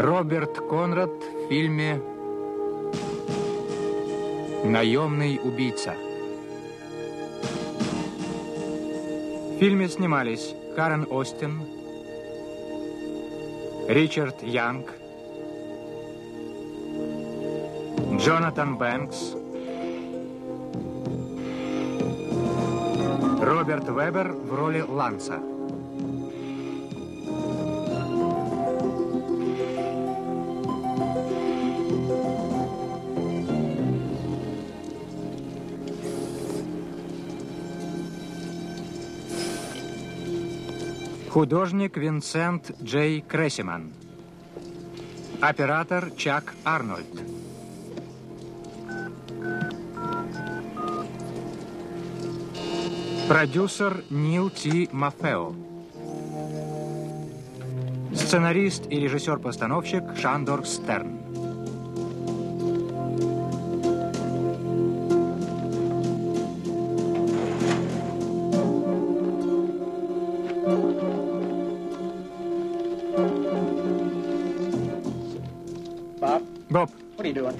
Роберт Конрад в фильме «Наемный убийца». В фильме снимались Карен Остин, Ричард Янг, Джонатан Бэнкс, Роберт Вебер в роли Ланса. Художник Винсент Джей Крессиман. Оператор Чак Арнольд. Продюсер Нил Ти Мафео. Сценарист и режиссер-постановщик Шандор Стерн.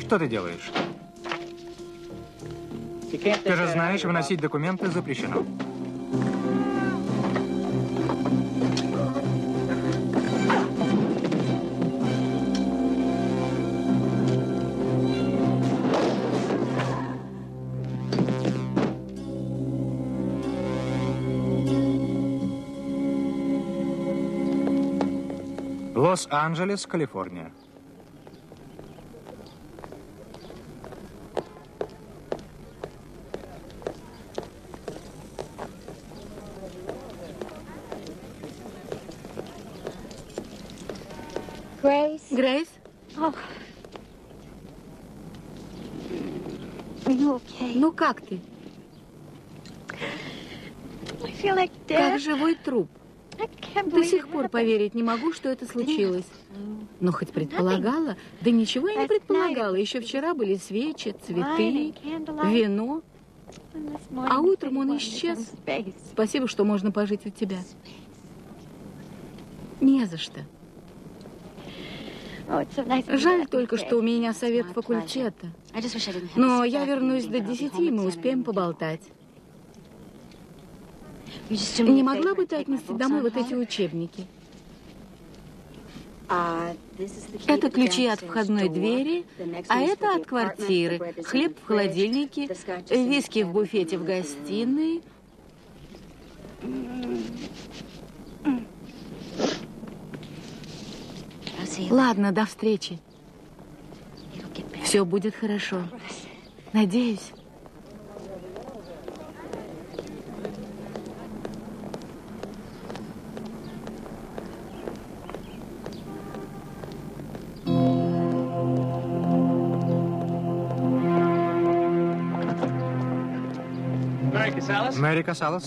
Что ты делаешь? Ты же знаешь, выносить документы запрещено. Лос-Анджелес, Калифорния. Грейс? Ну как ты? Как живой труп. До сих пор поверить не могу, что это случилось. Но хоть предполагала, да ничего я не предполагала. Еще вчера были свечи, цветы, вино. А утром он исчез. Спасибо, что можно пожить у тебя. Не за что. Жаль только, что у меня совет факультета. Но я вернусь до десяти, и мы успеем поболтать. Не могла бы ты отнести домой вот эти учебники? Это ключи от входной двери, а это от квартиры. Хлеб в холодильнике, виски в буфете в гостиной. Ладно, до встречи. Все будет хорошо. Надеюсь. Мэри Касалас.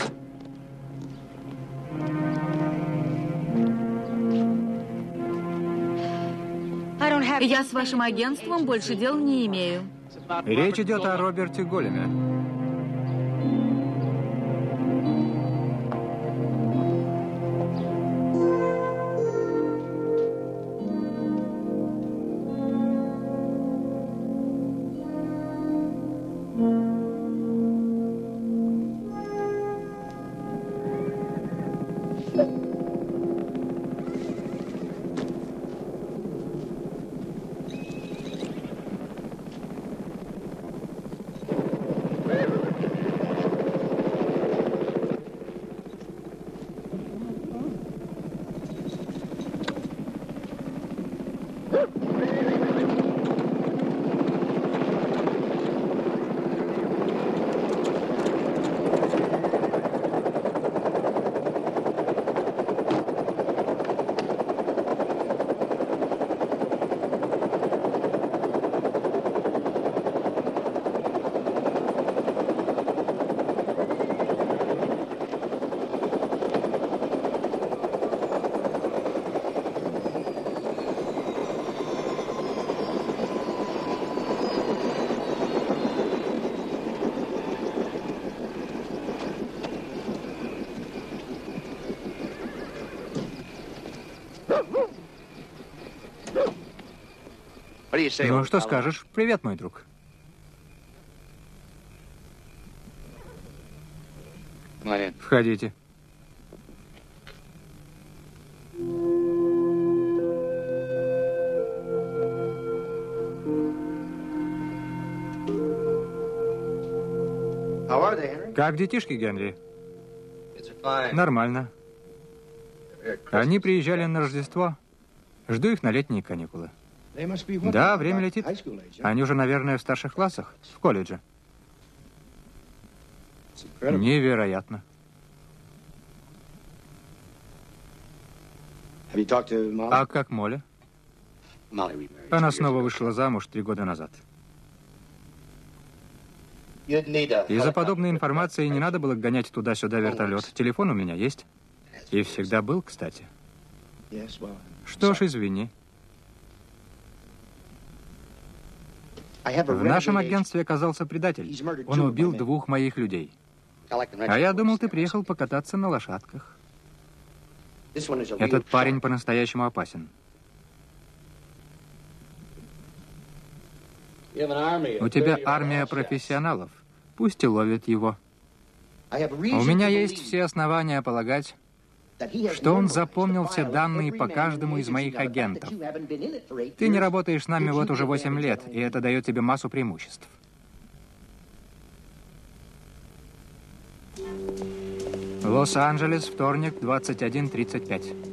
Я с вашим агентством больше дел не имею. Речь идет о Роберте Големе. Ну, что скажешь? Привет, мой друг. Входите. Как детишки, Генри? Нормально. Они приезжали на Рождество. Жду их на летние каникулы. Да, время летит. Они уже, наверное, в старших классах, в колледже. Невероятно. А как Моля? Она снова вышла замуж три года назад. Из-за подобной информации не надо было гонять туда-сюда вертолет. Телефон у меня есть. И всегда был, кстати. Что ж, извини. В нашем агентстве оказался предатель. Он убил двух моих людей. А я думал, ты приехал покататься на лошадках. Этот парень по-настоящему опасен. У тебя армия профессионалов. Пусть и ловят его. У меня есть все основания полагать, что он запомнил все данные по каждому из моих агентов. Ты не работаешь с нами вот уже 8 лет, и это дает тебе массу преимуществ. Лос-Анджелес, вторник, 21.35.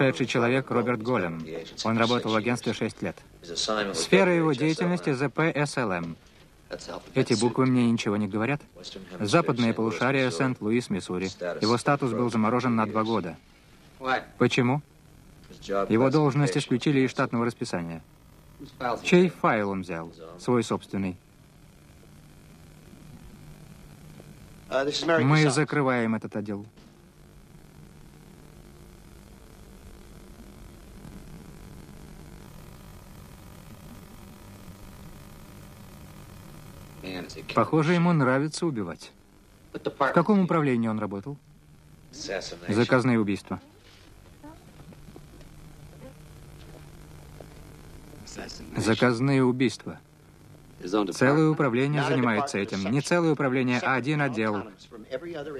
Вошедший человек Роберт Голем. Он работал в агентстве 6 лет. Сфера его деятельности ЗПСЛМ. Эти буквы мне ничего не говорят. Западное полушарие, Сент-Луис, Миссури. Его статус был заморожен на два года. Почему? Его должность исключили из штатного расписания. Чей файл он взял? Свой собственный. Мы закрываем этот отдел. Похоже, ему нравится убивать. В каком управлении он работал? Заказные убийства. Заказные убийства. Целое управление занимается этим. Не целое управление, а один отдел.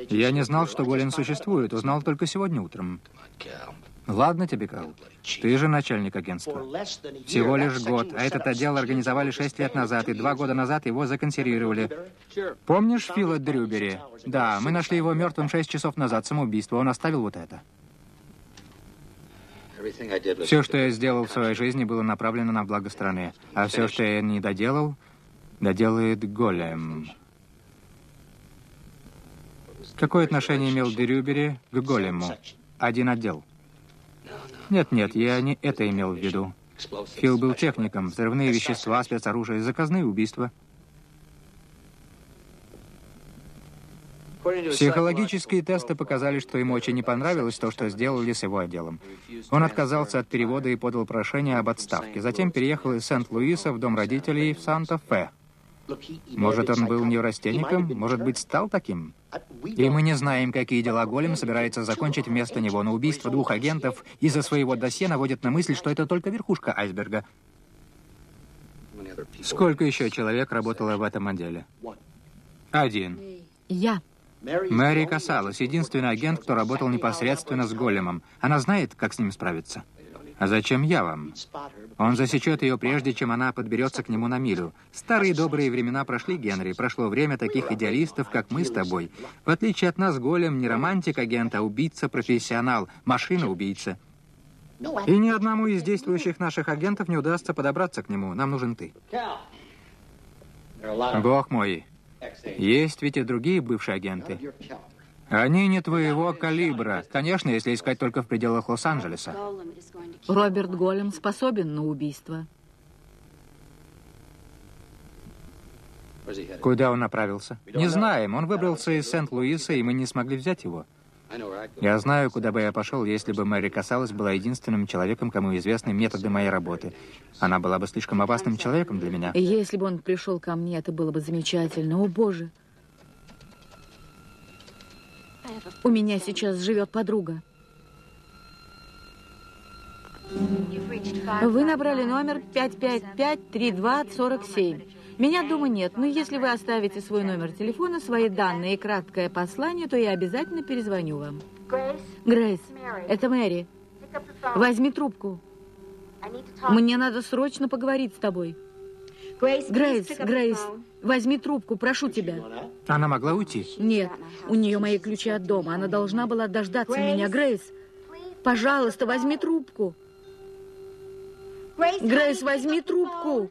Я не знал, что Голен существует. Узнал только сегодня утром. Ладно тебе, Кал. Ты же начальник агентства. Всего лишь год, а этот отдел организовали шесть лет назад, и два года назад его законсервировали. Помнишь Фила Дрюбери? Да, мы нашли его мертвым шесть часов назад, самоубийство. Он оставил вот это. Все, что я сделал в своей жизни, было направлено на благо страны. А все, что я не доделал, доделает Голем. Какое отношение имел Дрюбери к Голему? Один отдел. Нет-нет, я не это имел в виду. Фил был техником, взрывные вещества, спецоружие, заказные убийства. Психологические тесты показали, что ему очень не понравилось то, что сделали с его отделом. Он отказался от перевода и подал прошение об отставке. Затем переехал из Сент-Луиса в дом родителей в Санта-Фе. Может, он был неврастенником? Может быть, стал таким? И мы не знаем, какие дела Голем собирается закончить вместо него, но убийство двух агентов из-за своего досье наводит на мысль, что это только верхушка айсберга. Сколько еще человек работало в этом отделе? Один. Я. Мэри Касалас, единственный агент, кто работал непосредственно с Големом. Она знает, как с ним справиться. А зачем я вам? Он засечет ее прежде, чем она подберется к нему на милю. Старые добрые времена прошли, Генри. Прошло время таких идеалистов, как мы с тобой. В отличие от нас, Голем не романтик-агент, а убийца-профессионал, машина-убийца. И ни одному из действующих наших агентов не удастся подобраться к нему. Нам нужен ты. Бог мой, есть ведь и другие бывшие агенты. Они не твоего калибра. Конечно, если искать только в пределах Лос-Анджелеса. Роберт Голем способен на убийство. Куда он направился? Не знаем. Он выбрался из Сент-Луиса, и мы не смогли взять его. Я знаю, куда бы я пошел, если бы Мэри Касалас была единственным человеком, кому известны методы моей работы. Она была бы слишком опасным человеком для меня. Если бы он пришел ко мне, это было бы замечательно. О, Боже! У меня сейчас живет подруга. Вы набрали номер 555-3247. Меня дома нет, но если вы оставите свой номер телефона, свои данные и краткое послание, то я обязательно перезвоню вам. Грейс, это Мэри. Возьми трубку. Мне надо срочно поговорить с тобой. Грейс, Грейс, возьми трубку, прошу тебя. Она могла уйти? Нет, у нее мои ключи от дома. Она должна была дождаться меня. Грейс, пожалуйста, возьми трубку. Грейс, возьми трубку.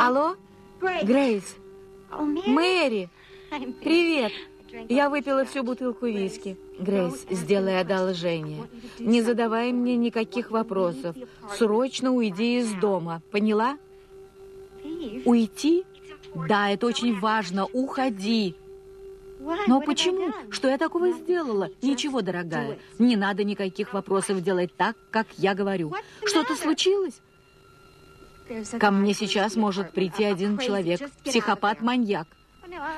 Алло? Грейс. Мэри. Привет. Я выпила всю бутылку виски. Грейс, сделай одолжение. Не задавай мне никаких вопросов. Срочно уйди из дома. Поняла? Уйти? Да, это очень важно. Уходи. Но почему? Что я такого сделала? Ничего, дорогая. Не надо никаких вопросов делать так, как я говорю. Что-то случилось? Ко мне сейчас может прийти один человек, психопат-маньяк.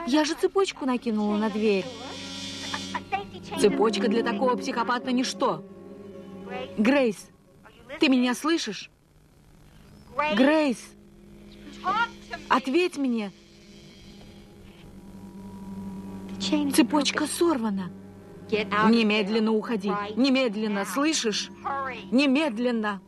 Я же цепочку накинула на дверь. Цепочка для такого психопата ничто. Грейс, ты меня слышишь? Грейс, ответь мне. Цепочка сорвана. Немедленно уходи. Немедленно, слышишь? Немедленно.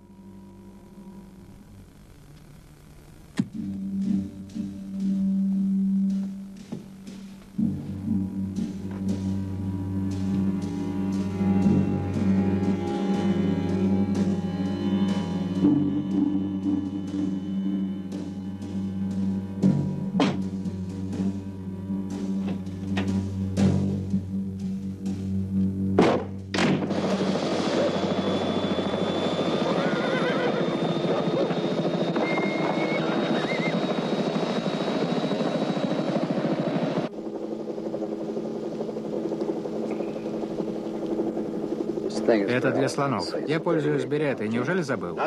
Это для слонов. Я пользуюсь беретой. Неужели забыл?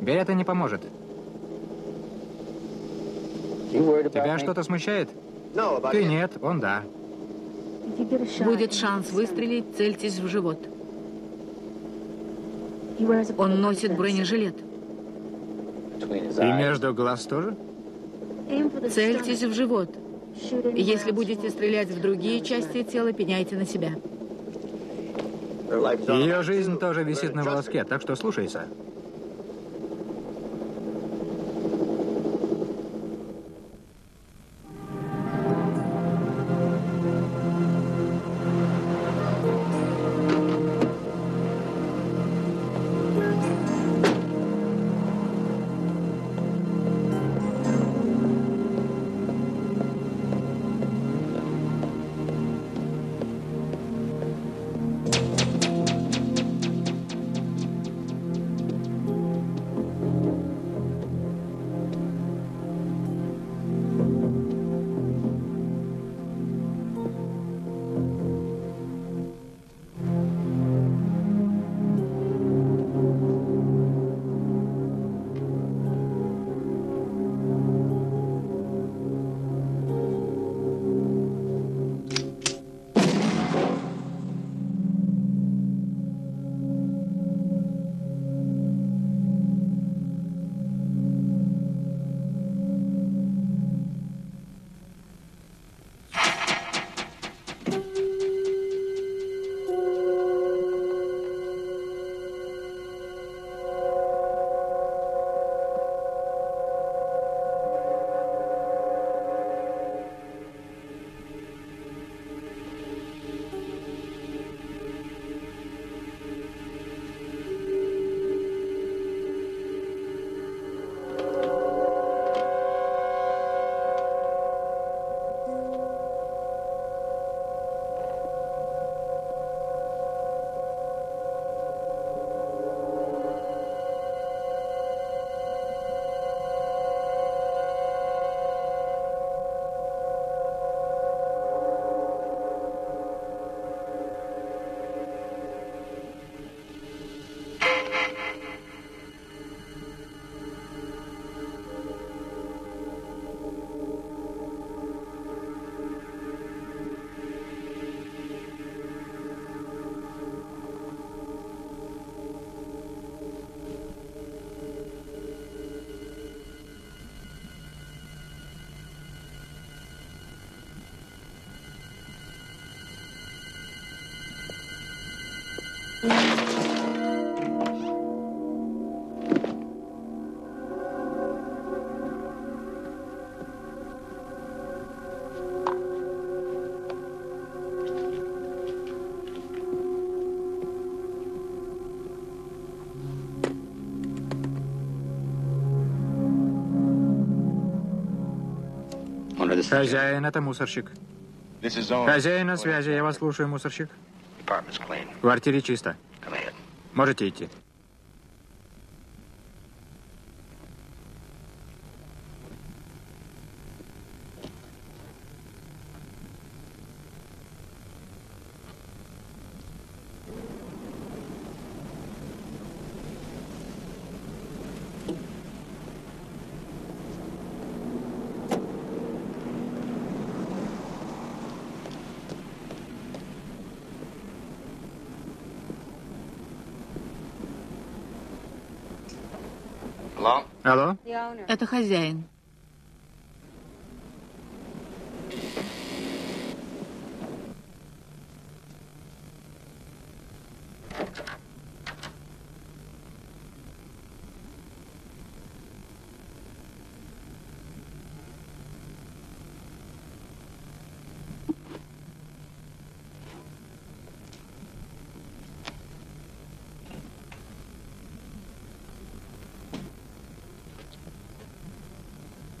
Берета не поможет. Тебя что-то смущает? Ты нет, он да. Будет шанс выстрелить, цельтесь в живот. Он носит бронежилет. И между глаз тоже? Цельтесь в живот. Если будете стрелять в другие части тела, пеняйте на себя. Ее жизнь тоже висит на волоске, так что слушайся. Хозяин, это мусорщик. Хозяин на связи, я вас слушаю, мусорщик. В квартире чисто. Можете идти. Алло? Это хозяин.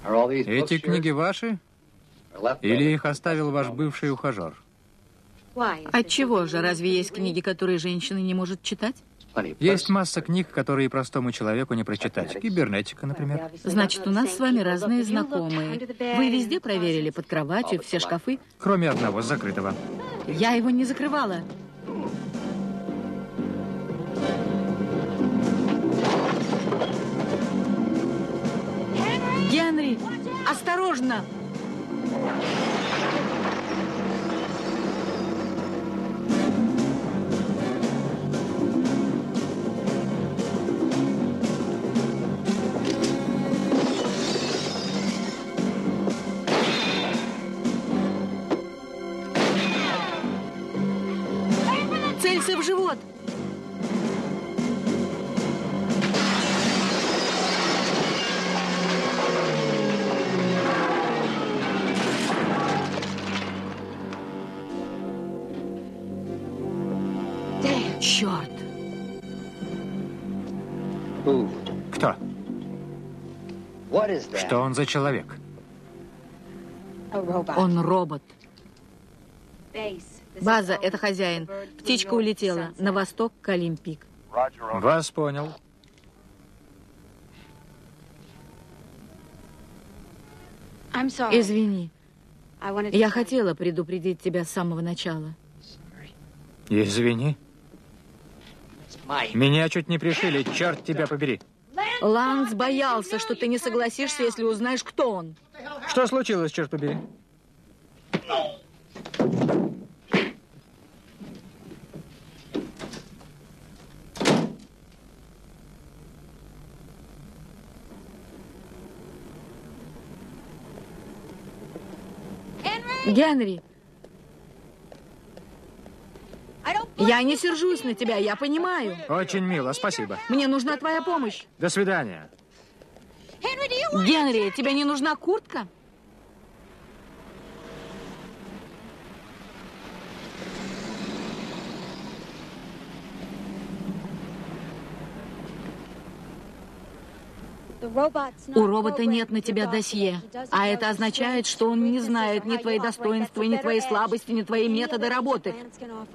Эти книги ваши? Или их оставил ваш бывший ухажер? Отчего же? Разве есть книги, которые женщина не может читать? Есть масса книг, которые простому человеку не прочитать. Кибернетика, например. Значит, у нас с вами разные знакомые. Вы везде проверили под кроватью все шкафы? Кроме одного, закрытого. Я его не закрывала. Осторожно! Что он за человек? Он робот. База, это хозяин. Птичка улетела на восток к Олимпик. Вас понял. Извини. Я хотела предупредить тебя с самого начала. Извини. Меня чуть не пришили, черт тебя побери. Ланс боялся, что ты не согласишься, если узнаешь, кто он. Что случилось, черт побери? Генри, я не сержусь на тебя, я понимаю. Очень мило, спасибо. Мне нужна твоя помощь. До свидания. Генри, тебе не нужна куртка? У робота нет на тебя досье, а это означает, что он не знает ни твои достоинства, ни твои слабости, ни твои методы работы.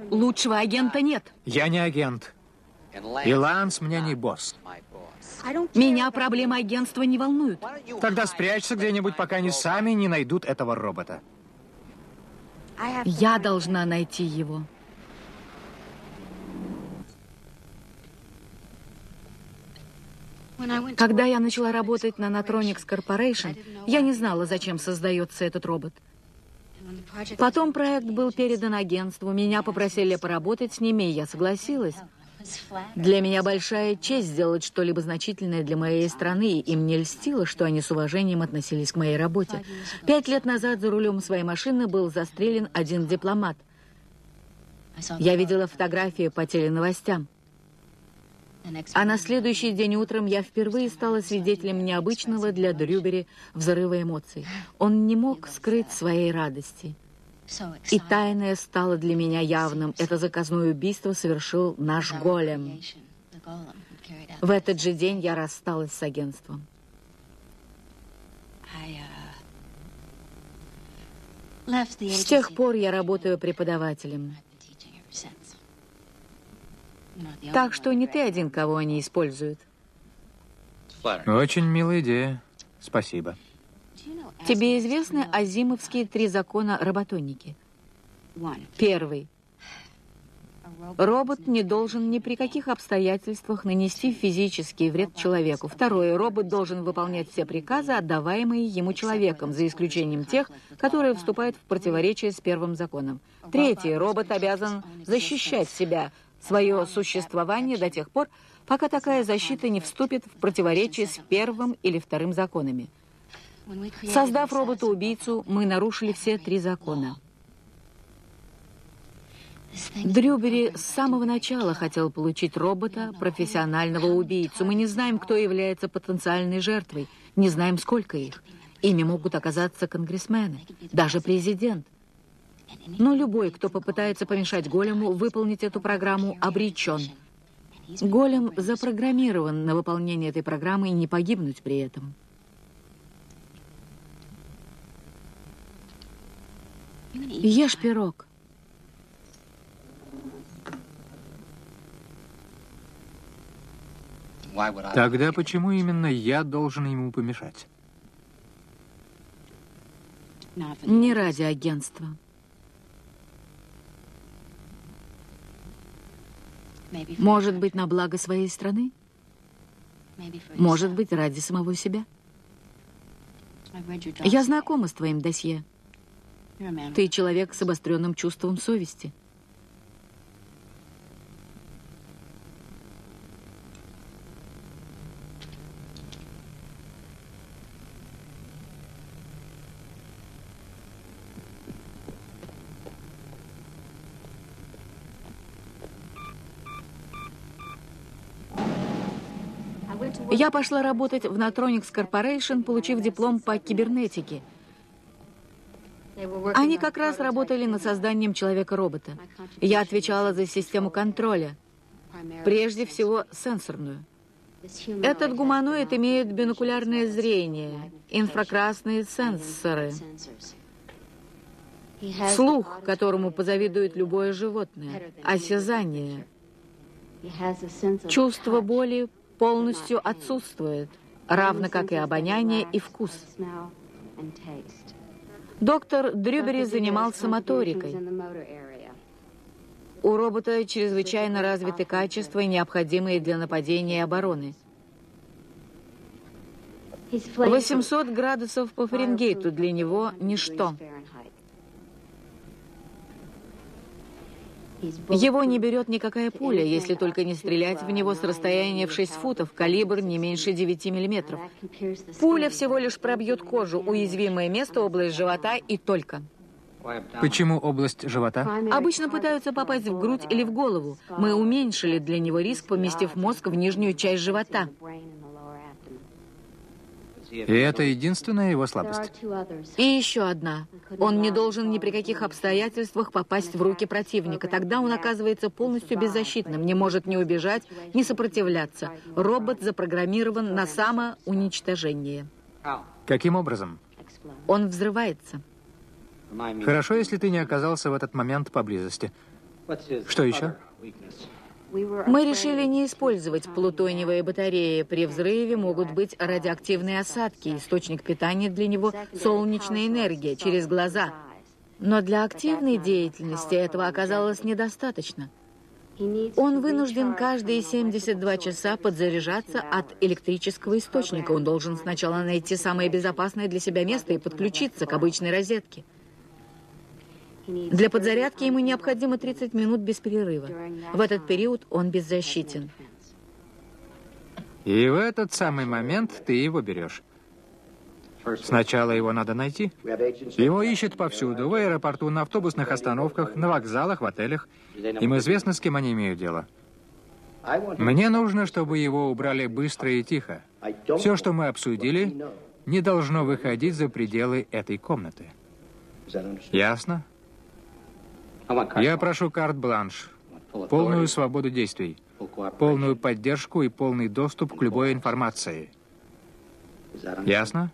Лучшего агента нет. Я не агент. И Ланс мне не босс. Меня проблемы агентства не волнуют. Тогда спрячься где-нибудь, пока они сами не найдут этого робота. Я должна найти его. Когда я начала работать на Natronics Corporation, я не знала, зачем создается этот робот. Потом проект был передан агентству, меня попросили поработать с ними, и я согласилась. Для меня большая честь сделать что-либо значительное для моей страны, и мне льстило, что они с уважением относились к моей работе. Пять лет назад за рулем своей машины был застрелен один дипломат. Я видела фотографии по теленовостям. А на следующий день утром я впервые стала свидетелем необычного для Дрюбери взрыва эмоций. Он не мог скрыть своей радости. И тайное стало для меня явным. Это заказное убийство совершил наш голем. В этот же день я рассталась с агентством. С тех пор я работаю преподавателем. Так что не ты один, кого они используют. Очень милая идея. Спасибо. Тебе известны азимовские три закона роботоники? Первый. Робот не должен ни при каких обстоятельствах нанести физический вред человеку. Второе. Робот должен выполнять все приказы, отдаваемые ему человеком, за исключением тех, которые вступают в противоречие с первым законом. Третье. Робот обязан защищать себя, свое существование до тех пор, пока такая защита не вступит в противоречие с первым или вторым законами. Создав робота-убийцу, мы нарушили все три закона. Дрюбери с самого начала хотел получить робота, профессионального убийцу. Мы не знаем, кто является потенциальной жертвой, не знаем, сколько их. Ими могут оказаться конгрессмены, даже президент. Но любой, кто попытается помешать Голему выполнить эту программу, обречен. Голем запрограммирован на выполнение этой программы и не погибнуть при этом. Ешь пирог. Тогда почему именно я должен ему помешать? Не ради агентства. Может быть, на благо своей страны? Может быть, ради самого себя? Я знакома с твоим досье. Ты человек с обостренным чувством совести. Я пошла работать в Natronics Corporation, получив диплом по кибернетике. Они как раз работали над созданием человека-робота. Я отвечала за систему контроля, прежде всего сенсорную. Этот гуманоид имеет бинокулярное зрение, инфракрасные сенсоры, слух, которому позавидует любое животное, осязание, чувство боли полностью отсутствует, равно как и обоняние и вкус. Доктор Дрюбери занимался моторикой. У робота чрезвычайно развиты качества, необходимые для нападения и обороны. 800 градусов по Фаренгейту для него – ничто. Его не берет никакая пуля, если только не стрелять в него с расстояния в 6 футов, калибр не меньше 9 миллиметров. Пуля всего лишь пробьет кожу, уязвимое место, область живота и только. Почему область живота? Обычно пытаются попасть в грудь или в голову. Мы уменьшили для него риск, поместив мозг в нижнюю часть живота. И это единственная его слабость. И еще одна. Он не должен ни при каких обстоятельствах попасть в руки противника. Тогда он оказывается полностью беззащитным, не может ни убежать, ни сопротивляться. Робот запрограммирован на самоуничтожение. Каким образом? Он взрывается. Хорошо, если ты не оказался в этот момент поблизости. Что еще? Мы решили не использовать плутониевые батареи. При взрыве могут быть радиоактивные осадки. Источник питания для него – солнечная энергия через глаза. Но для активной деятельности этого оказалось недостаточно. Он вынужден каждые 72 часа подзаряжаться от электрического источника. Он должен сначала найти самое безопасное для себя место и подключиться к обычной розетке. Для подзарядки ему необходимо 30 минут без перерыва. В этот период он беззащитен. И в этот самый момент ты его берешь. Сначала его надо найти. Его ищут повсюду, в аэропорту, на автобусных остановках, на вокзалах, в отелях. Им известно, с кем они имеют дело. Мне нужно, чтобы его убрали быстро и тихо. Все, что мы обсудили, не должно выходить за пределы этой комнаты. Ясно? Я прошу карт-бланш, полную свободу действий, полную поддержку и полный доступ к любой информации. Ясно?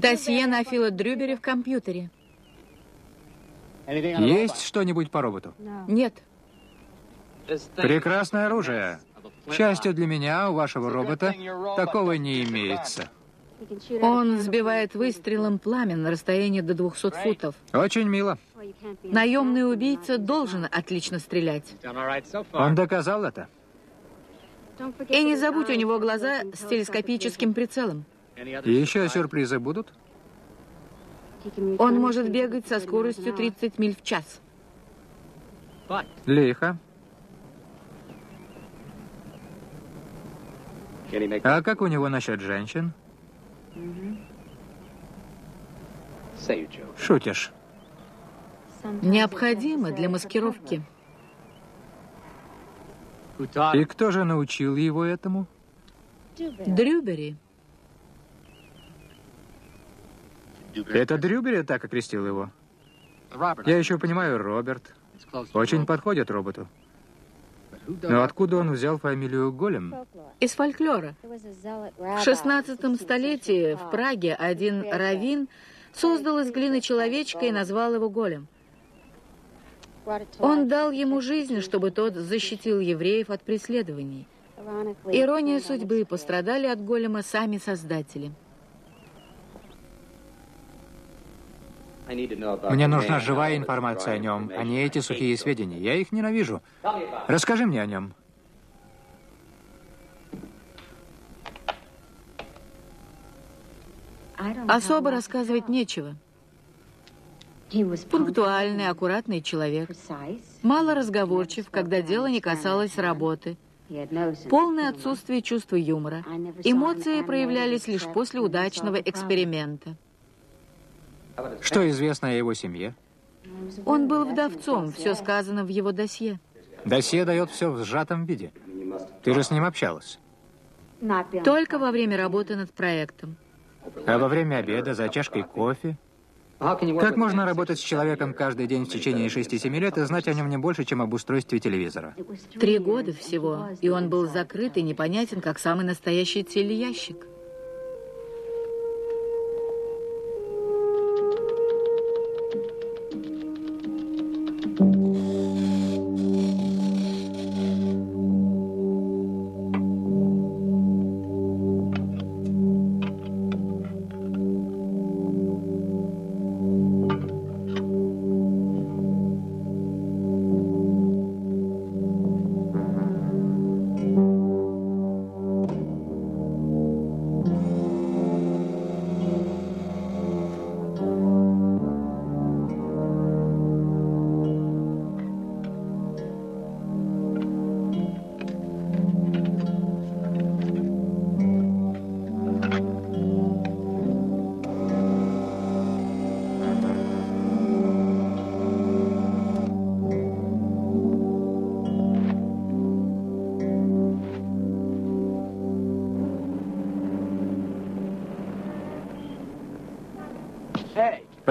Досье на Фила Дрюбери в компьютере. Есть что-нибудь по роботу? Нет. Прекрасное оружие. К счастью для меня, у вашего робота такого не имеется. Он сбивает выстрелом пламя на расстоянии до 200 футов. Очень мило. Наемный убийца должен отлично стрелять. Он доказал это. И не забудь, у него глаза с телескопическим прицелом. И еще сюрпризы будут? Он может бегать со скоростью 30 миль в час. Лихо. А как у него насчет женщин? Шутишь. Необходимо для маскировки. И кто же научил его этому? Дрюбери. Это Дрюбери так окрестил его? Я еще понимаю, Роберт. Очень подходит роботу. Но откуда он взял фамилию Голем? Из фольклора. В 16 столетии в Праге один раввин создал из глины человечка и назвал его Голем. Он дал ему жизнь, чтобы тот защитил евреев от преследований. Ирония судьбы, пострадали от голема сами создатели. Мне нужна живая информация о нем, а не эти сухие сведения. Я их ненавижу. Расскажи мне о нем. Особо рассказывать нечего. Пунктуальный, аккуратный человек. Мало разговорчив, когда дело не касалось работы. Полное отсутствие чувства юмора. Эмоции проявлялись лишь после удачного эксперимента. Что известно о его семье? Он был вдовцом, все сказано в его досье. Досье дает все в сжатом виде. Ты же с ним общалась? Только во время работы над проектом. А во время обеда, за чашкой кофе? Как можно работать с человеком каждый день в течение 6-7 лет и знать о нем не больше, чем об устройстве телевизора? Три года всего, и он был закрыт и непонятен, как самый настоящий телеящик.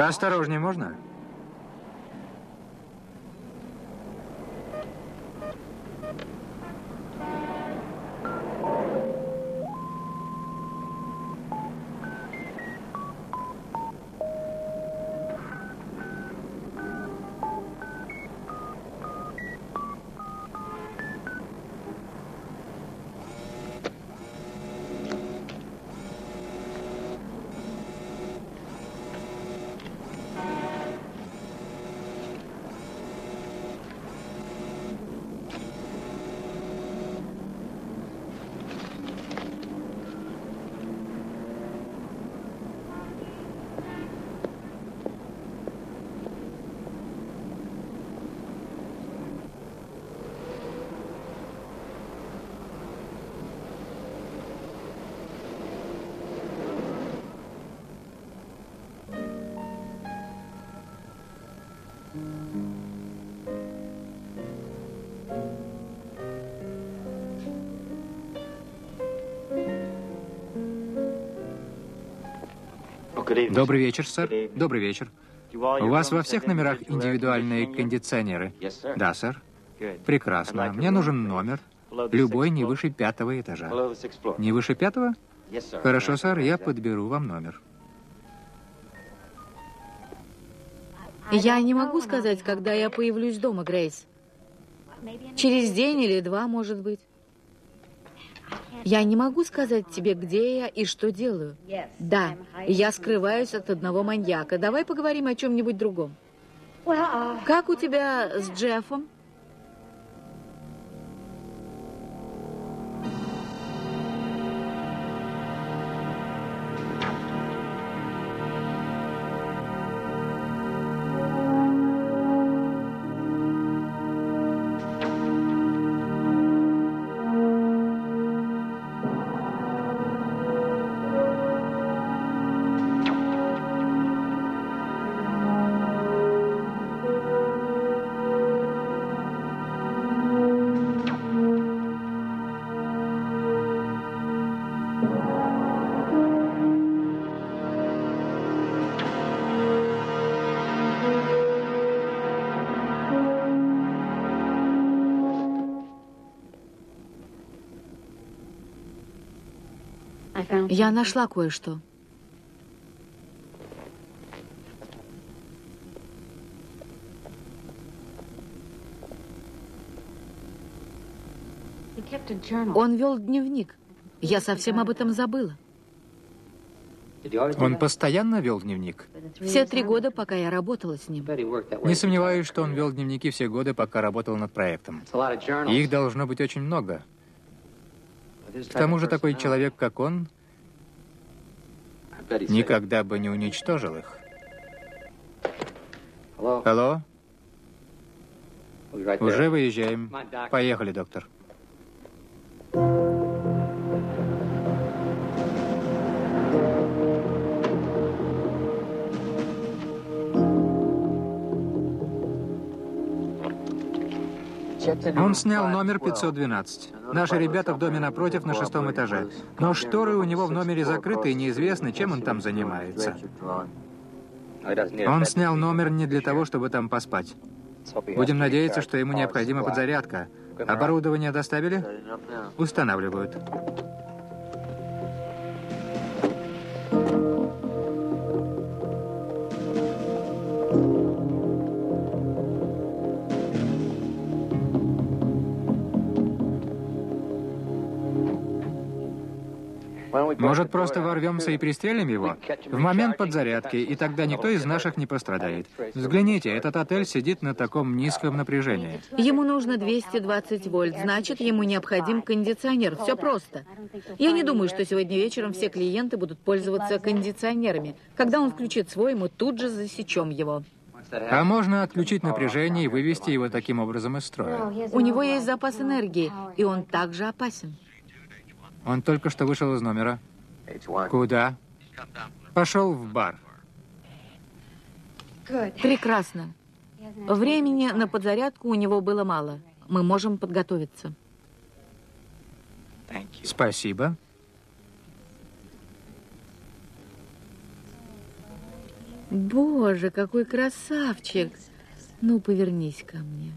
Поосторожнее можно? Добрый вечер, сэр. Добрый вечер. У вас во всех номерах индивидуальные кондиционеры? Да, сэр. Прекрасно. Мне нужен номер. Любой не выше пятого этажа. Не выше пятого? Хорошо, сэр, я подберу вам номер. Я не могу сказать, когда я появлюсь дома, Грейс. Через день или два, может быть. Я не могу сказать тебе, где я и что делаю. Да, я скрываюсь от одного маньяка. Давай поговорим о чем-нибудь другом. Как у тебя с Джеффом? Я нашла кое-что. Он вел дневник. Я совсем об этом забыла. Он постоянно вел дневник? Все три года, пока я работала с ним. Не сомневаюсь, что он вел дневники все годы, пока работал над проектом. Их должно быть очень много. К тому же такой человек, как он, никогда бы не уничтожил их. Алло? Уже выезжаем. Поехали, доктор. Он снял номер 512. Наши ребята в доме напротив на шестом этаже. Но шторы у него в номере закрыты и неизвестно, чем он там занимается. Он снял номер не для того, чтобы там поспать. Будем надеяться, что ему необходима подзарядка. Оборудование доставили? Устанавливают. Может, просто ворвемся и пристрелим его? В момент подзарядки, и тогда никто из наших не пострадает. Взгляните, этот отель сидит на таком низком напряжении. Ему нужно 220 вольт, значит, ему необходим кондиционер. Все просто. Я не думаю, что сегодня вечером все клиенты будут пользоваться кондиционерами. Когда он включит свой, мы тут же засечем его. А можно отключить напряжение и вывести его таким образом из строя. У него есть запас энергии, и он также опасен. Он только что вышел из номера. Куда? Пошел в бар. Прекрасно. Времени на подзарядку у него было мало. Мы можем подготовиться. Спасибо. Боже, какой красавчик! Ну, повернись ко мне.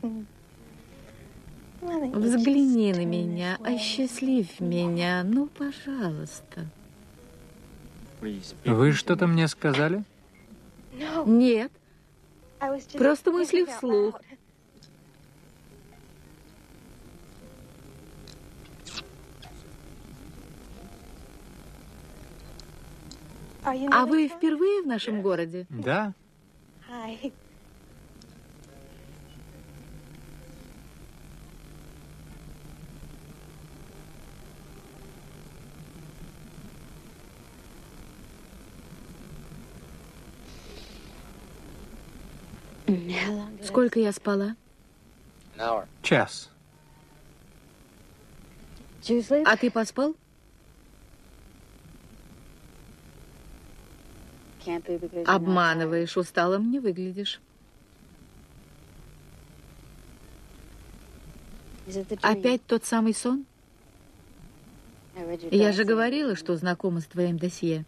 Взгляни на меня, осчастлив меня, ну, пожалуйста. Вы что-то мне сказали? Нет, просто мысли вслух. А вы впервые в нашем городе? Да. Сколько я спала? Час. А ты поспал? Обманываешь, усталым не выглядишь. Опять тот самый сон? Я же говорила, что знакома с твоим досье.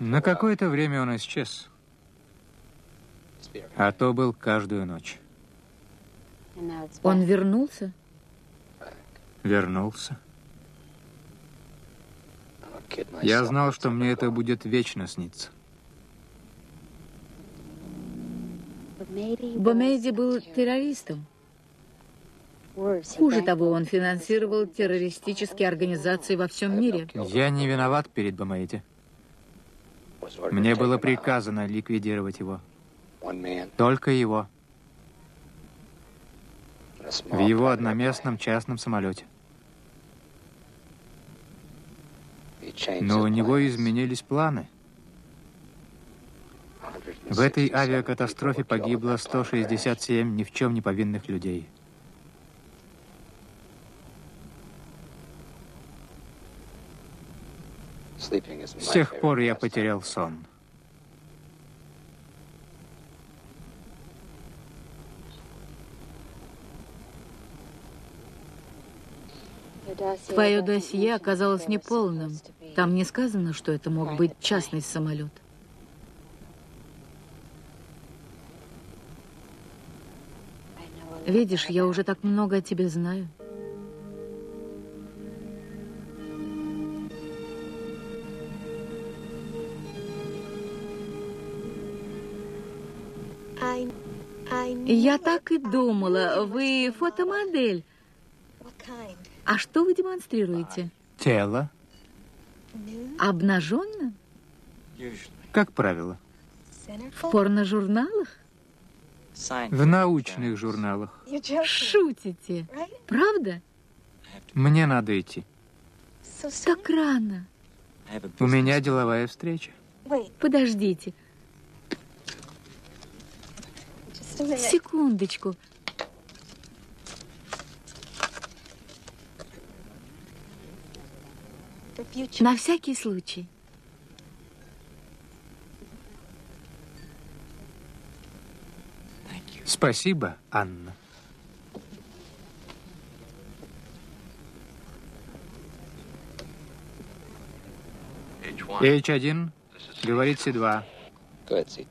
На какое-то время он исчез. А то был каждую ночь. Он вернулся? Вернулся. Я знал, что мне это будет вечно сниться. Бомейди был террористом. Хуже того, он финансировал террористические организации во всем мире. Я не виноват перед Бомейди. Мне было приказано ликвидировать его. Только его. В его одноместном частном самолете. Но у него изменились планы. В этой авиакатастрофе погибло 167 ни в чем не повинных людей. С тех пор я потерял сон. Твое досье оказалось неполным. Там не сказано, что это мог быть частный самолет. Видишь, я уже так много о тебе знаю. Я так и думала. Вы фотомодель. А что вы демонстрируете? Тело. Обнаженно? Как правило. В порножурналах? В научных журналах. Шутите. Правда? Мне надо идти. Так рано. У меня деловая встреча. Подождите. Секундочку. На всякий случай. Спасибо, Анна. H1, говорит Си-2.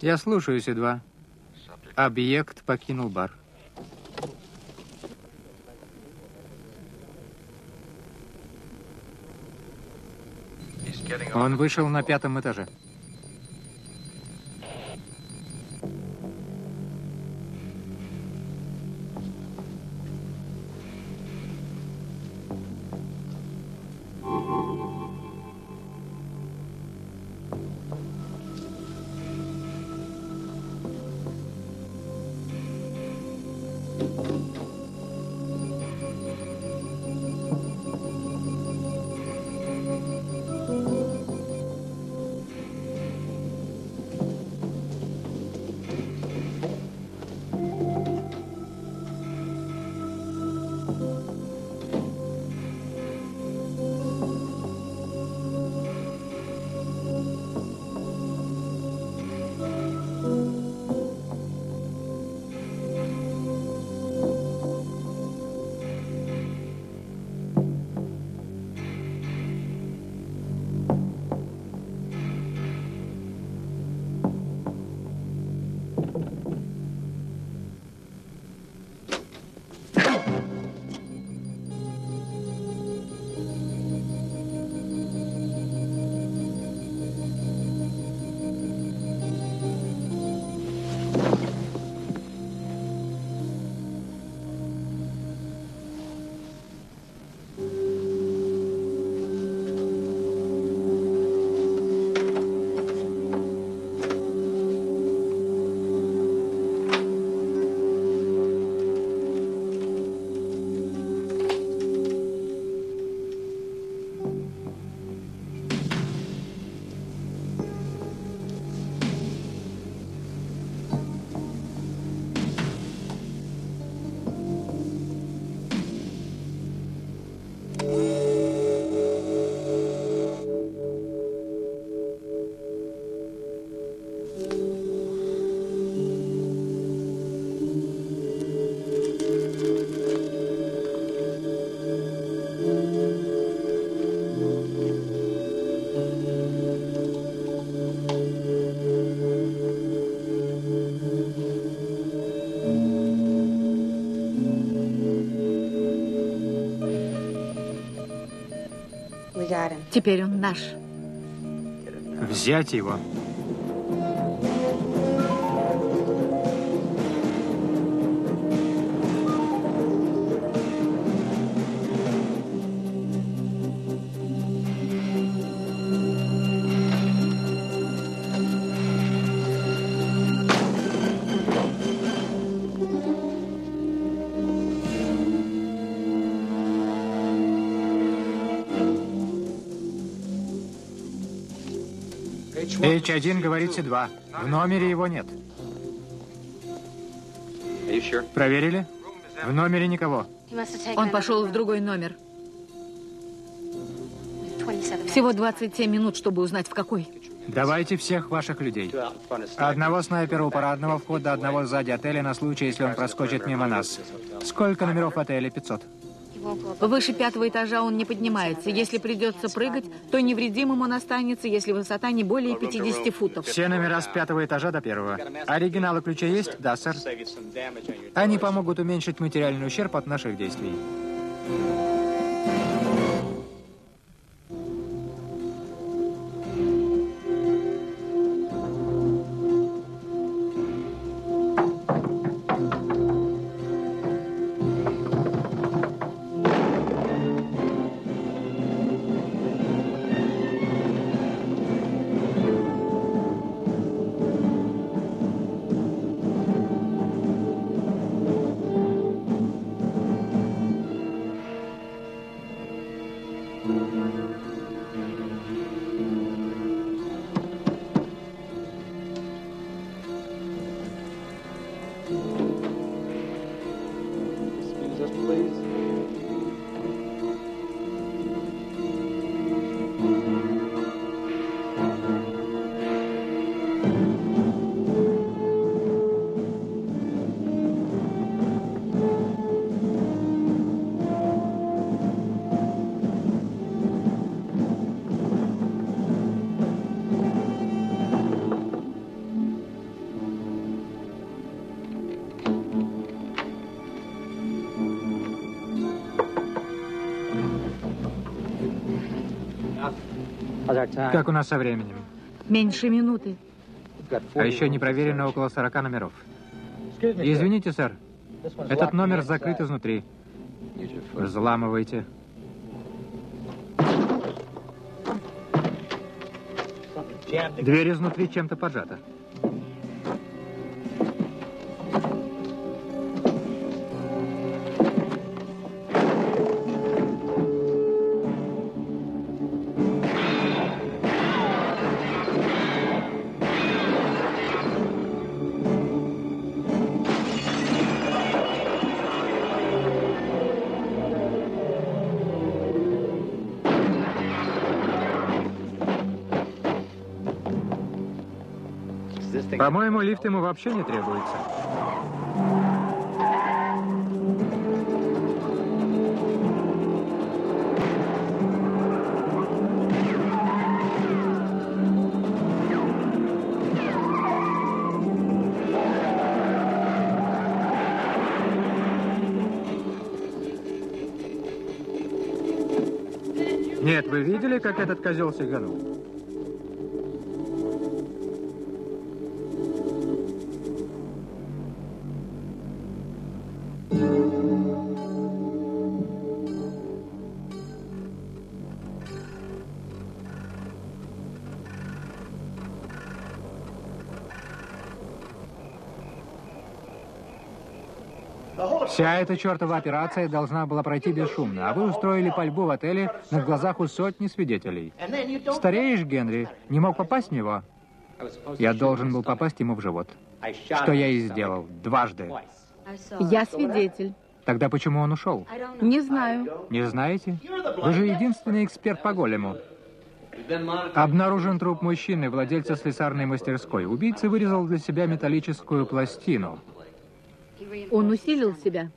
Я слушаю Си-2. Объект покинул бар. Он вышел на пятом этаже. Теперь он наш. Взять его. H1 говорит C2. В номере его нет. Проверили? В номере никого. Он пошел в другой номер. Всего 27 минут, чтобы узнать, в какой. Давайте всех ваших людей. Одного снайпера у парадного входа, одного сзади отеля на случай, если он проскочит мимо нас. Сколько номеров в отеле? 500. Выше пятого этажа он не поднимается. Если придется прыгать, то невредимым он останется, если высота не более 50 футов. Все номера с пятого этажа до первого. Оригиналы ключа есть? Да, сэр. Они помогут уменьшить материальный ущерб от наших действий. Как у нас со временем? Меньше минуты. А еще не проверено около 40 номеров. Извините, сэр. Этот номер закрыт изнутри. Взламывайте. Дверь изнутри чем-то поджата. По-моему, лифт ему вообще не требуется. Нет, вы видели, как этот козел сиганул? Вся эта чертова операция должна была пройти бесшумно, а вы устроили пальбу в отеле на глазах у сотни свидетелей. Стареешь, Генри? Не мог попасть в него? Я должен был попасть ему в живот. Что я и сделал. Дважды. Я свидетель. Тогда почему он ушел? Не знаю. Не знаете? Вы же единственный эксперт по голему. Обнаружен труп мужчины, владельца слесарной мастерской. Убийца вырезал для себя металлическую пластину. Он усилил себя.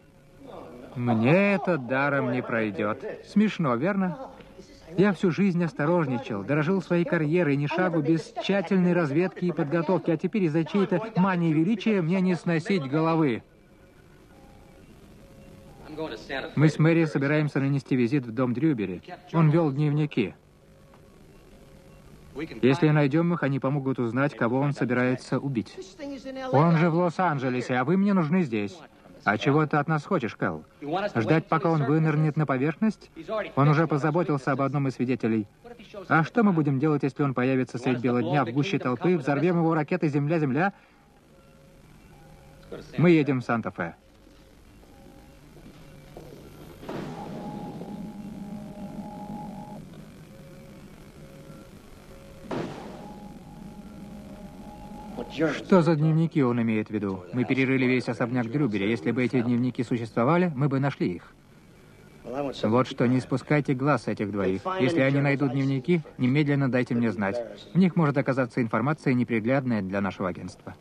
Мне это даром не пройдет. Смешно, верно? Я всю жизнь осторожничал, дорожил своей карьерой, ни шагу без тщательной разведки и подготовки, а теперь из-за чьей-то мании величия мне не сносить головы. Мы с Мэри собираемся нанести визит в дом Дрюбери. Он вел дневники. Если найдем их, они помогут узнать, кого он собирается убить. Он же в Лос-Анджелесе, а вы мне нужны здесь. А чего ты от нас хочешь, Кэл? Ждать, пока он вынырнет на поверхность? Он уже позаботился об одном из свидетелей. А что мы будем делать, если он появится средь бела дня в гуще толпы, взорвем его ракетой «Земля-Земля»? Мы едем в Санта-Фе. Что за дневники он имеет в виду? Мы перерыли весь особняк Дрюбери. Если бы эти дневники существовали, мы бы нашли их. Вот что, не спускайте глаз с этих двоих. Если они найдут дневники, немедленно дайте мне знать. В них может оказаться информация неприглядная для нашего агентства.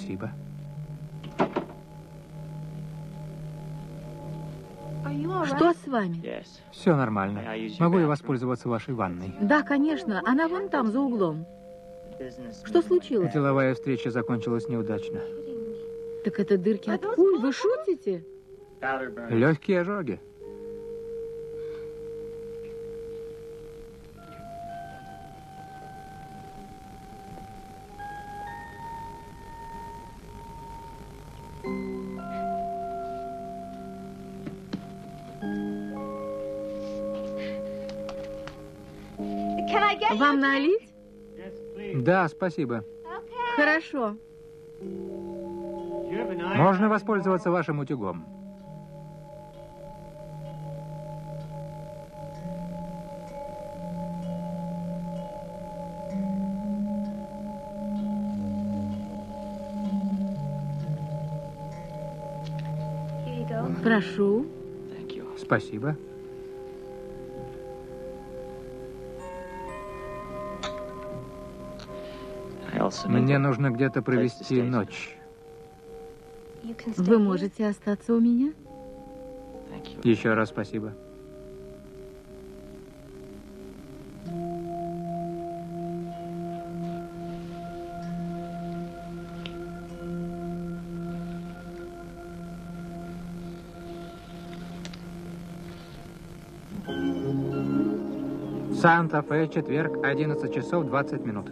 Спасибо. Что с вами? Все нормально. Могу я воспользоваться вашей ванной? Да, конечно. Она вон там, за углом. Что случилось? Деловая встреча закончилась неудачно. Так это дырки от пуль? Вы шутите? Легкие ожоги. Налить? Да, спасибо. Хорошо. Можно воспользоваться вашим утюгом. Прошу. Спасибо. Мне нужно где-то провести ночь. Вы можете остаться у меня? Еще раз спасибо. Санта-Фе, четверг, 11 часов 20 минут.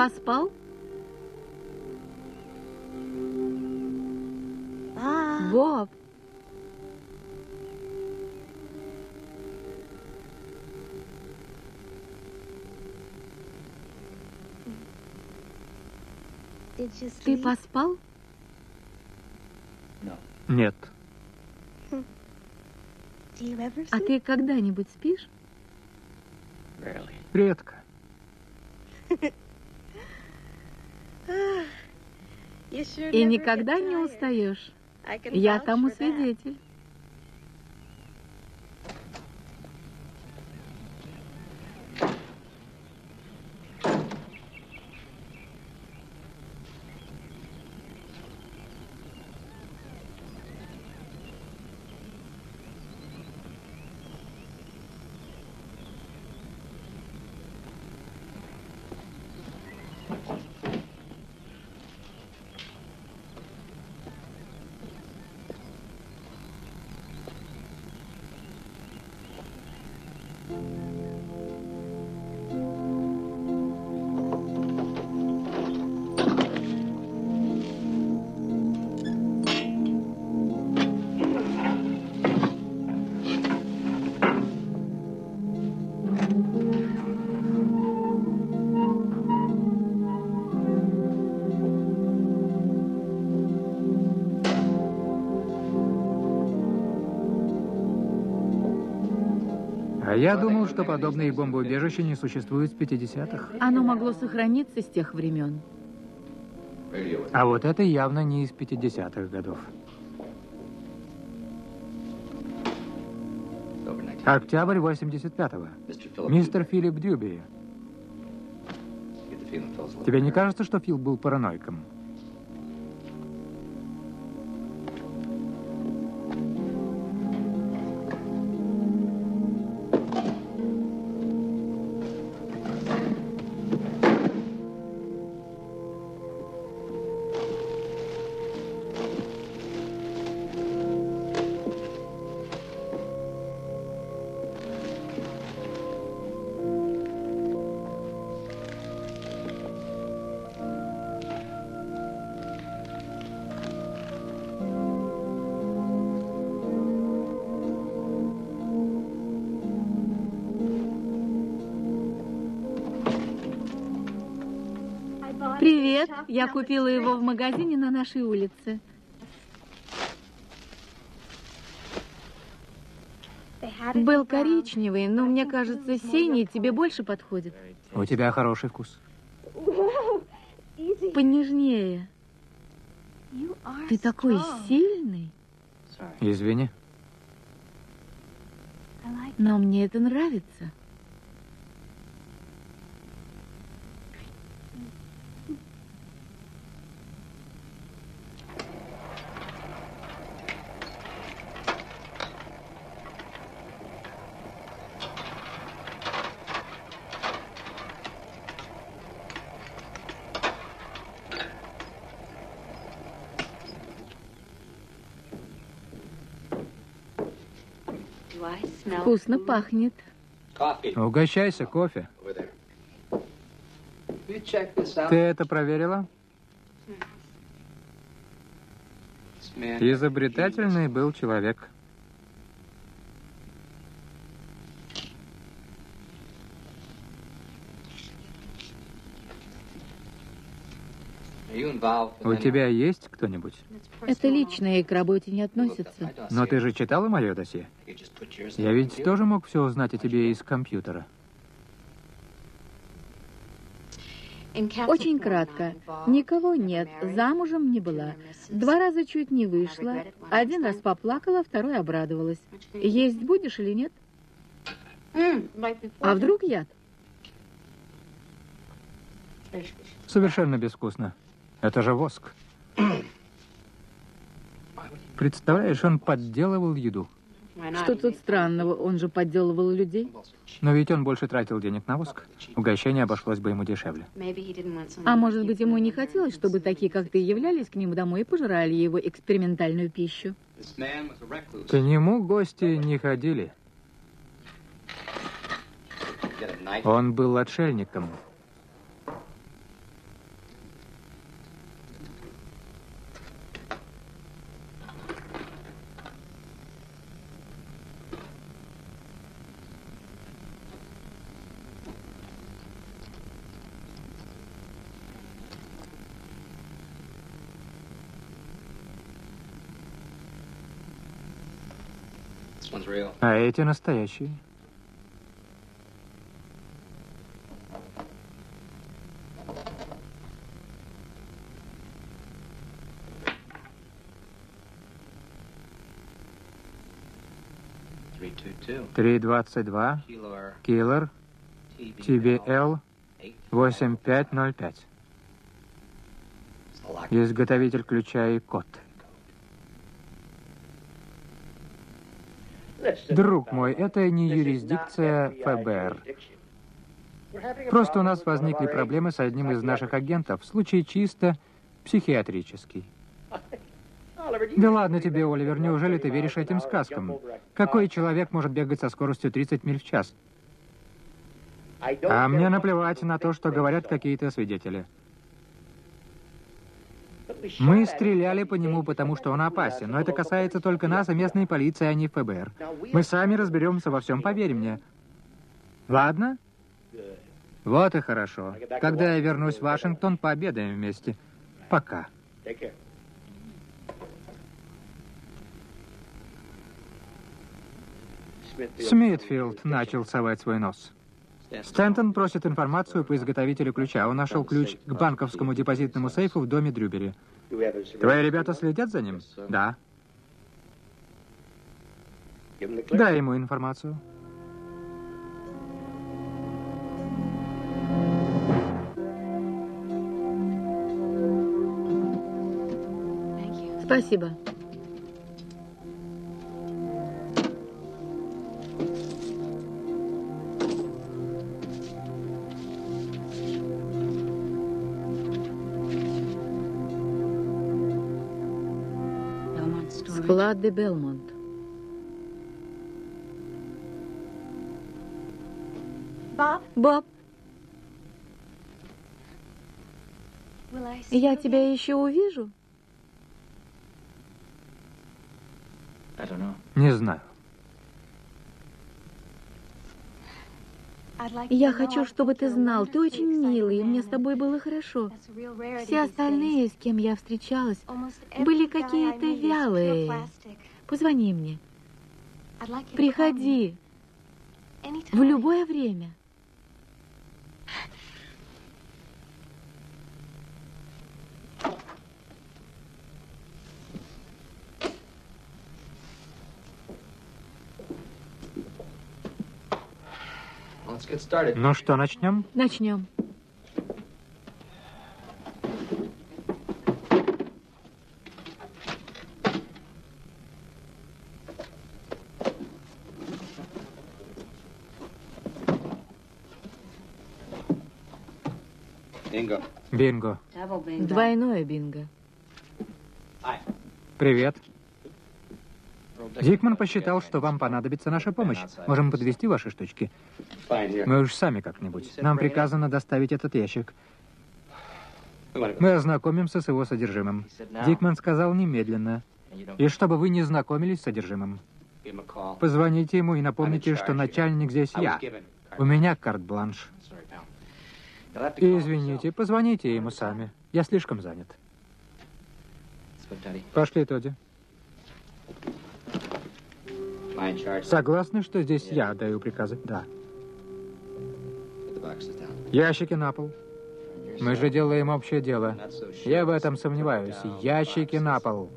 Поспал? Боб. Ты поспал? Нет. А ты когда-нибудь спишь? Редко. И никогда не устаешь. Я тому свидетель. Я думал, что подобные бомбоубежища не существуют с 50-х. Оно могло сохраниться с тех времен. А вот это явно не из 50-х годов. Октябрь 85-го. Мистер Филипп Дюби. Тебе не кажется, что Фил был параноиком? Я купила его в магазине на нашей улице. Был коричневый, но мне кажется, синий тебе больше подходит. У тебя хороший вкус. Понежнее. Ты такой сильный. Извини. Но мне это нравится. Вкусно пахнет. Угощайся кофе. Ты это проверила? Изобретательный был человек. У тебя есть кто-нибудь? Это личное и к работе не относится. Но ты же читала мое досье? Я ведь тоже мог все узнать о тебе из компьютера. Очень кратко. Никого нет, замужем не была. Два раза чуть не вышла. Один раз поплакала, второй обрадовалась. Есть будешь или нет? А вдруг яд? Совершенно безвкусно. Это же воск. Представляешь, он подделывал еду. Что тут странного? Он же подделывал людей. Но ведь он больше тратил денег на воск. Угощение обошлось бы ему дешевле. А может быть, ему не хотелось, чтобы такие, как ты, являлись к нему домой и пожирали его экспериментальную пищу? К нему гости не ходили. Он был отшельником. А эти настоящие. Три двадцать два. Киллер. TBL 8505. Изготовитель ключа и код. Друг мой, это не юрисдикция ФБР. Просто у нас возникли проблемы с одним из наших агентов. Случай чисто психиатрический. Да ладно тебе, Оливер, неужели ты веришь этим сказкам? Какой человек может бегать со скоростью 30 миль в час? А мне наплевать на то, что говорят какие-то свидетели. Мы стреляли по нему, потому что он опасен, но это касается только нас и местной полиции, а не ФБР. Мы сами разберемся во всем, поверь мне. Ладно? Вот и хорошо. Когда я вернусь в Вашингтон, пообедаем вместе. Пока. Смитфилд начал совать свой нос. Стэнтон просит информацию по изготовителю ключа. Он нашел ключ к банковскому депозитному сейфу в доме Дрюбери. Твои ребята следят за ним? Да. Дай ему информацию. Спасибо. Де Белмонт. Боб, я тебя еще увижу? Не знаю. Я хочу, чтобы ты знал, ты очень милый, и мне с тобой было хорошо. Все остальные, с кем я встречалась, были какие-то вялые. Позвони мне. Приходи. В любое время. Ну что, начнем? Начнем. Бинго. Двойное бинго. Привет. Дикман посчитал, что вам понадобится наша помощь. Можем подвести ваши штучки. Мы уж сами как-нибудь. Нам приказано доставить этот ящик. Мы ознакомимся с его содержимым. Дикман сказал немедленно. И чтобы вы не знакомились с содержимым. Позвоните ему и напомните, что начальник здесь я. У меня карт-бланш. И извините, позвоните ему сами. Я слишком занят. Пошли, Тоди. Согласны, что здесь я даю приказы? Да. Ящики на пол. Мы же делаем общее дело. Я в этом сомневаюсь. Ящики на пол.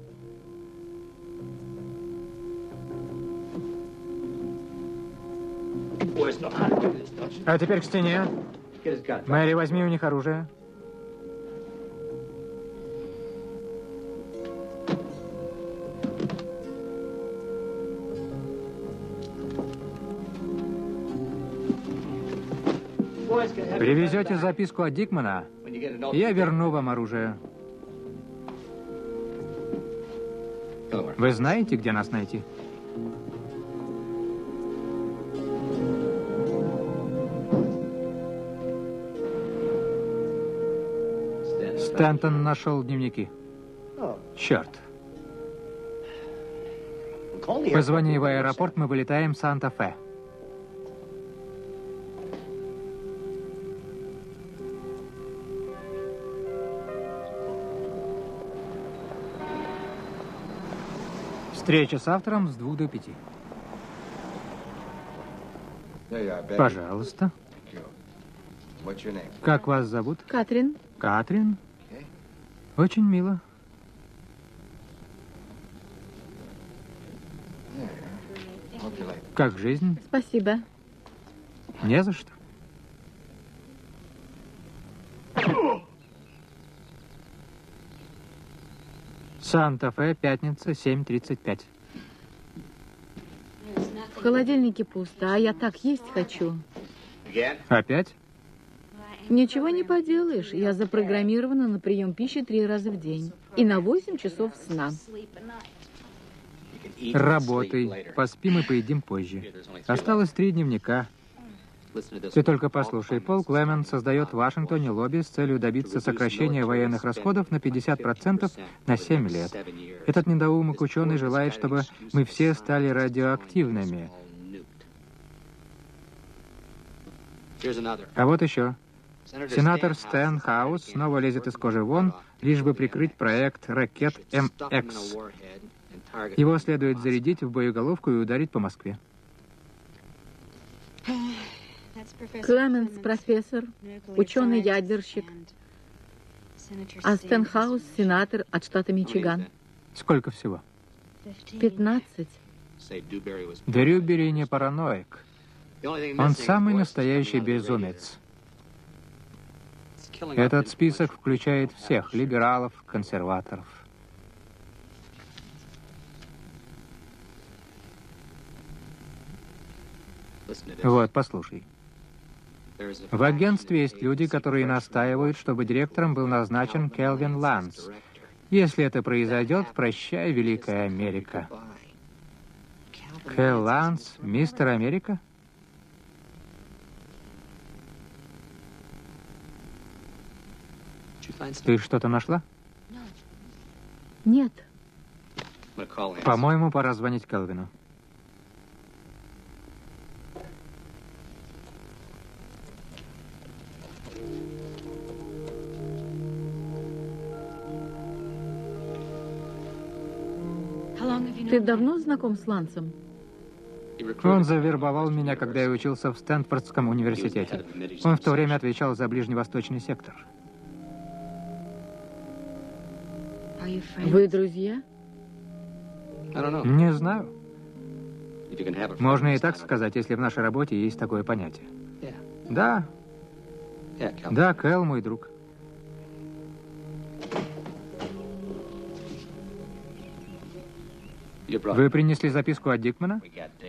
А теперь к стене. Мэри, возьми у них оружие. Привезете записку от Дикмана, я верну вам оружие. Вы знаете, где нас найти? Стэнтон нашел дневники. Черт. Позвони в аэропорт, мы вылетаем в Санта-Фе. Встреча с автором с двух до пяти. Пожалуйста. Как вас зовут? Катрин. Катрин. Очень мило. Как жизнь? Спасибо. Не за что. Санта-Фе, пятница, 7.35. В холодильнике пусто, а я так есть хочу. Опять? Ничего не поделаешь. Я запрограммирована на прием пищи три раза в день. И на 8 часов сна. Работай. Поспим и поедим позже. Осталось три дневника. Ты только послушай. Пол Клемент создает в Вашингтоне лобби с целью добиться сокращения военных расходов на 50% на 7 лет. Этот недоумок ученый желает, чтобы мы все стали радиоактивными. А вот еще. Сенатор Стэн Хаус снова лезет из кожи вон, лишь бы прикрыть проект ракет МХ. Его следует зарядить в боеголовку и ударить по Москве. Клеменс профессор, ученый-ядерщик, а Стенхаус сенатор от штата Мичиган. Сколько всего? 15. Дрюбери не параноик. Он самый настоящий безумец. Этот список включает всех либералов, консерваторов. Вот, послушай. В агентстве есть люди, которые настаивают, чтобы директором был назначен Келвин Ланс. Если это произойдет, прощай, Великая Америка. Кэл Ланс, мистер Америка? Ты что-то нашла? Нет. По-моему, пора звонить Келвину. Ты давно знаком с Лансом? Он завербовал меня, когда я учился в Стэнфордском университете. Он в то время отвечал за ближневосточный сектор. Вы друзья? Не знаю. Можно и так сказать, если в нашей работе есть такое понятие. Да. Да, Кэл мой друг. Вы принесли записку от Дикмана?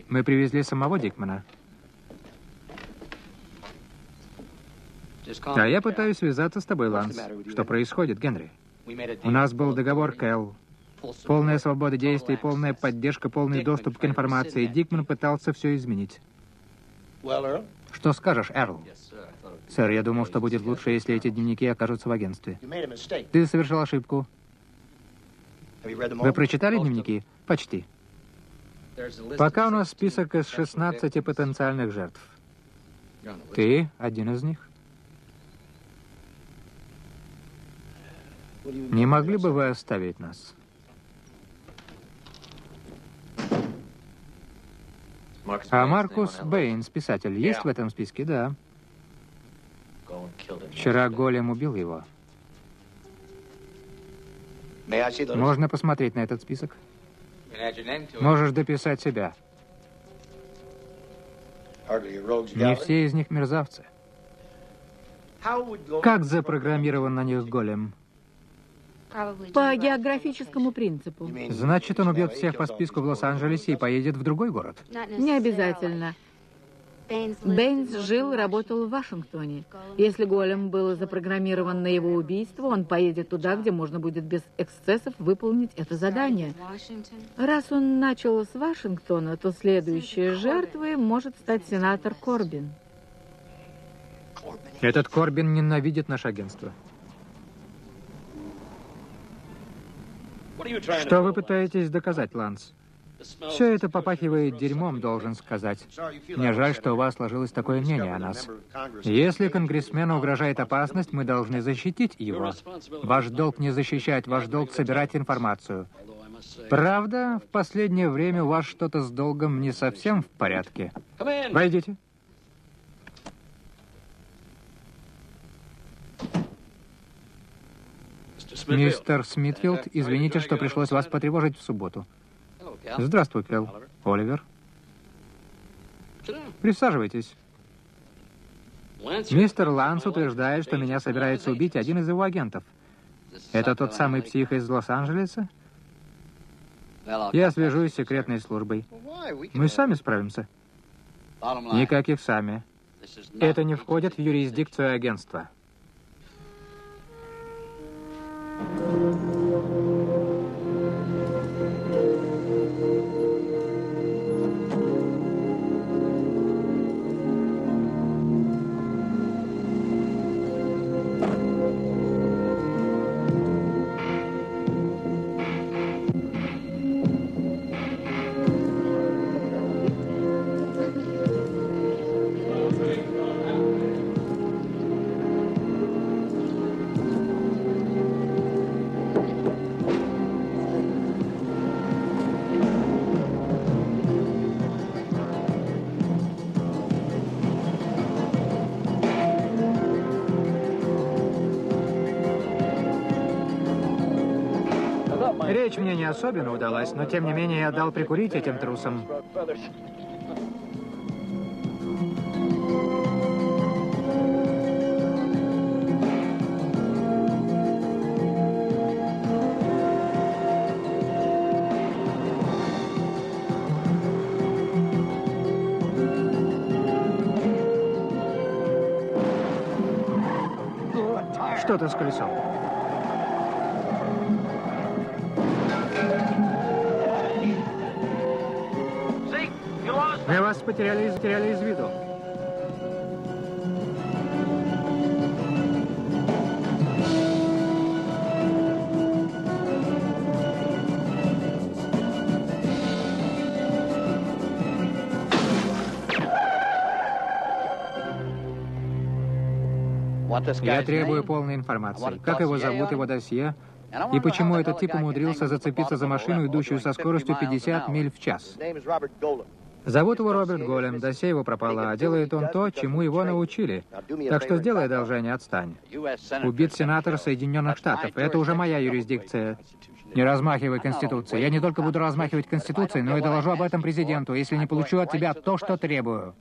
Мы привезли самого Дикмана. А я пытаюсь связаться с тобой, Ланс. Что происходит, Генри? У нас был договор, Кэл. Полная свобода действий, полная поддержка, полный доступ к информации. Дикман пытался все изменить. Что скажешь, Эрл? Сэр, я думал, что будет лучше, если эти дневники окажутся в агентстве. Ты совершил ошибку. Вы прочитали дневники? Почти. Пока у нас список из 16 потенциальных жертв. Ты один из них. Не могли бы вы оставить нас? А Маркус Бэйнс, писатель, есть в этом списке? Да. Вчера Голем убил его. Можно посмотреть на этот список? Можешь дописать себя. Не все из них мерзавцы. Как запрограммирован на них голем? По географическому принципу. Значит, он убьет всех по списку в Лос-Анджелесе и поедет в другой город? Не обязательно. Бэйнс жил и работал в Вашингтоне. Если Голем был запрограммирован на его убийство, он поедет туда, где можно будет без эксцессов выполнить это задание. Раз он начал с Вашингтона, то следующей жертвой может стать сенатор Корбин. Этот Корбин ненавидит наше агентство. Что вы пытаетесь доказать, Ланс? Все это попахивает дерьмом, должен сказать. Мне жаль, что у вас сложилось такое мнение о нас. Если конгрессмену угрожает опасность, мы должны защитить его. Ваш долг не защищать, ваш долг собирать информацию. Правда, в последнее время у вас что-то с долгом не совсем в порядке. Войдите. Мистер Смитфилд, извините, что пришлось вас потревожить в субботу. Здравствуй, Кэл. Оливер. Присаживайтесь. Мистер Ланс утверждает, что меня собирается убить один из его агентов. Это тот самый псих из Лос-Анджелеса? Я свяжусь с секретной службой. Мы сами справимся. Никаких сами. Это не входит в юрисдикцию агентства. Речь мне особенно удалась, но тем не менее я дал прикурить этим трусам. Что-то с колесом. Я требую полной информации. Как его зовут, его досье, и почему этот тип умудрился зацепиться за машину, идущую со скоростью 50 миль в час? Зовут его Роберт Голем, досье его пропало, а делает он то, чему его научили. Так что сделай одолжение, отстань. Убит сенатор Соединенных Штатов. Это уже моя юрисдикция. Не размахивай Конституцией. Я не только буду размахивать Конституцией, но и доложу об этом президенту, если не получу от тебя то, что требую.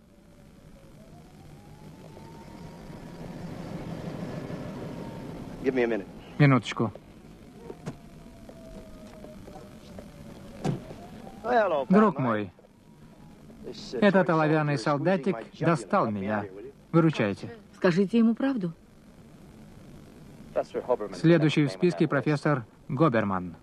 Минуточку. Друг мой, этот оловянный солдатик достал меня. Выручайте. Скажите ему правду. Следующий в списке профессор Гоберман.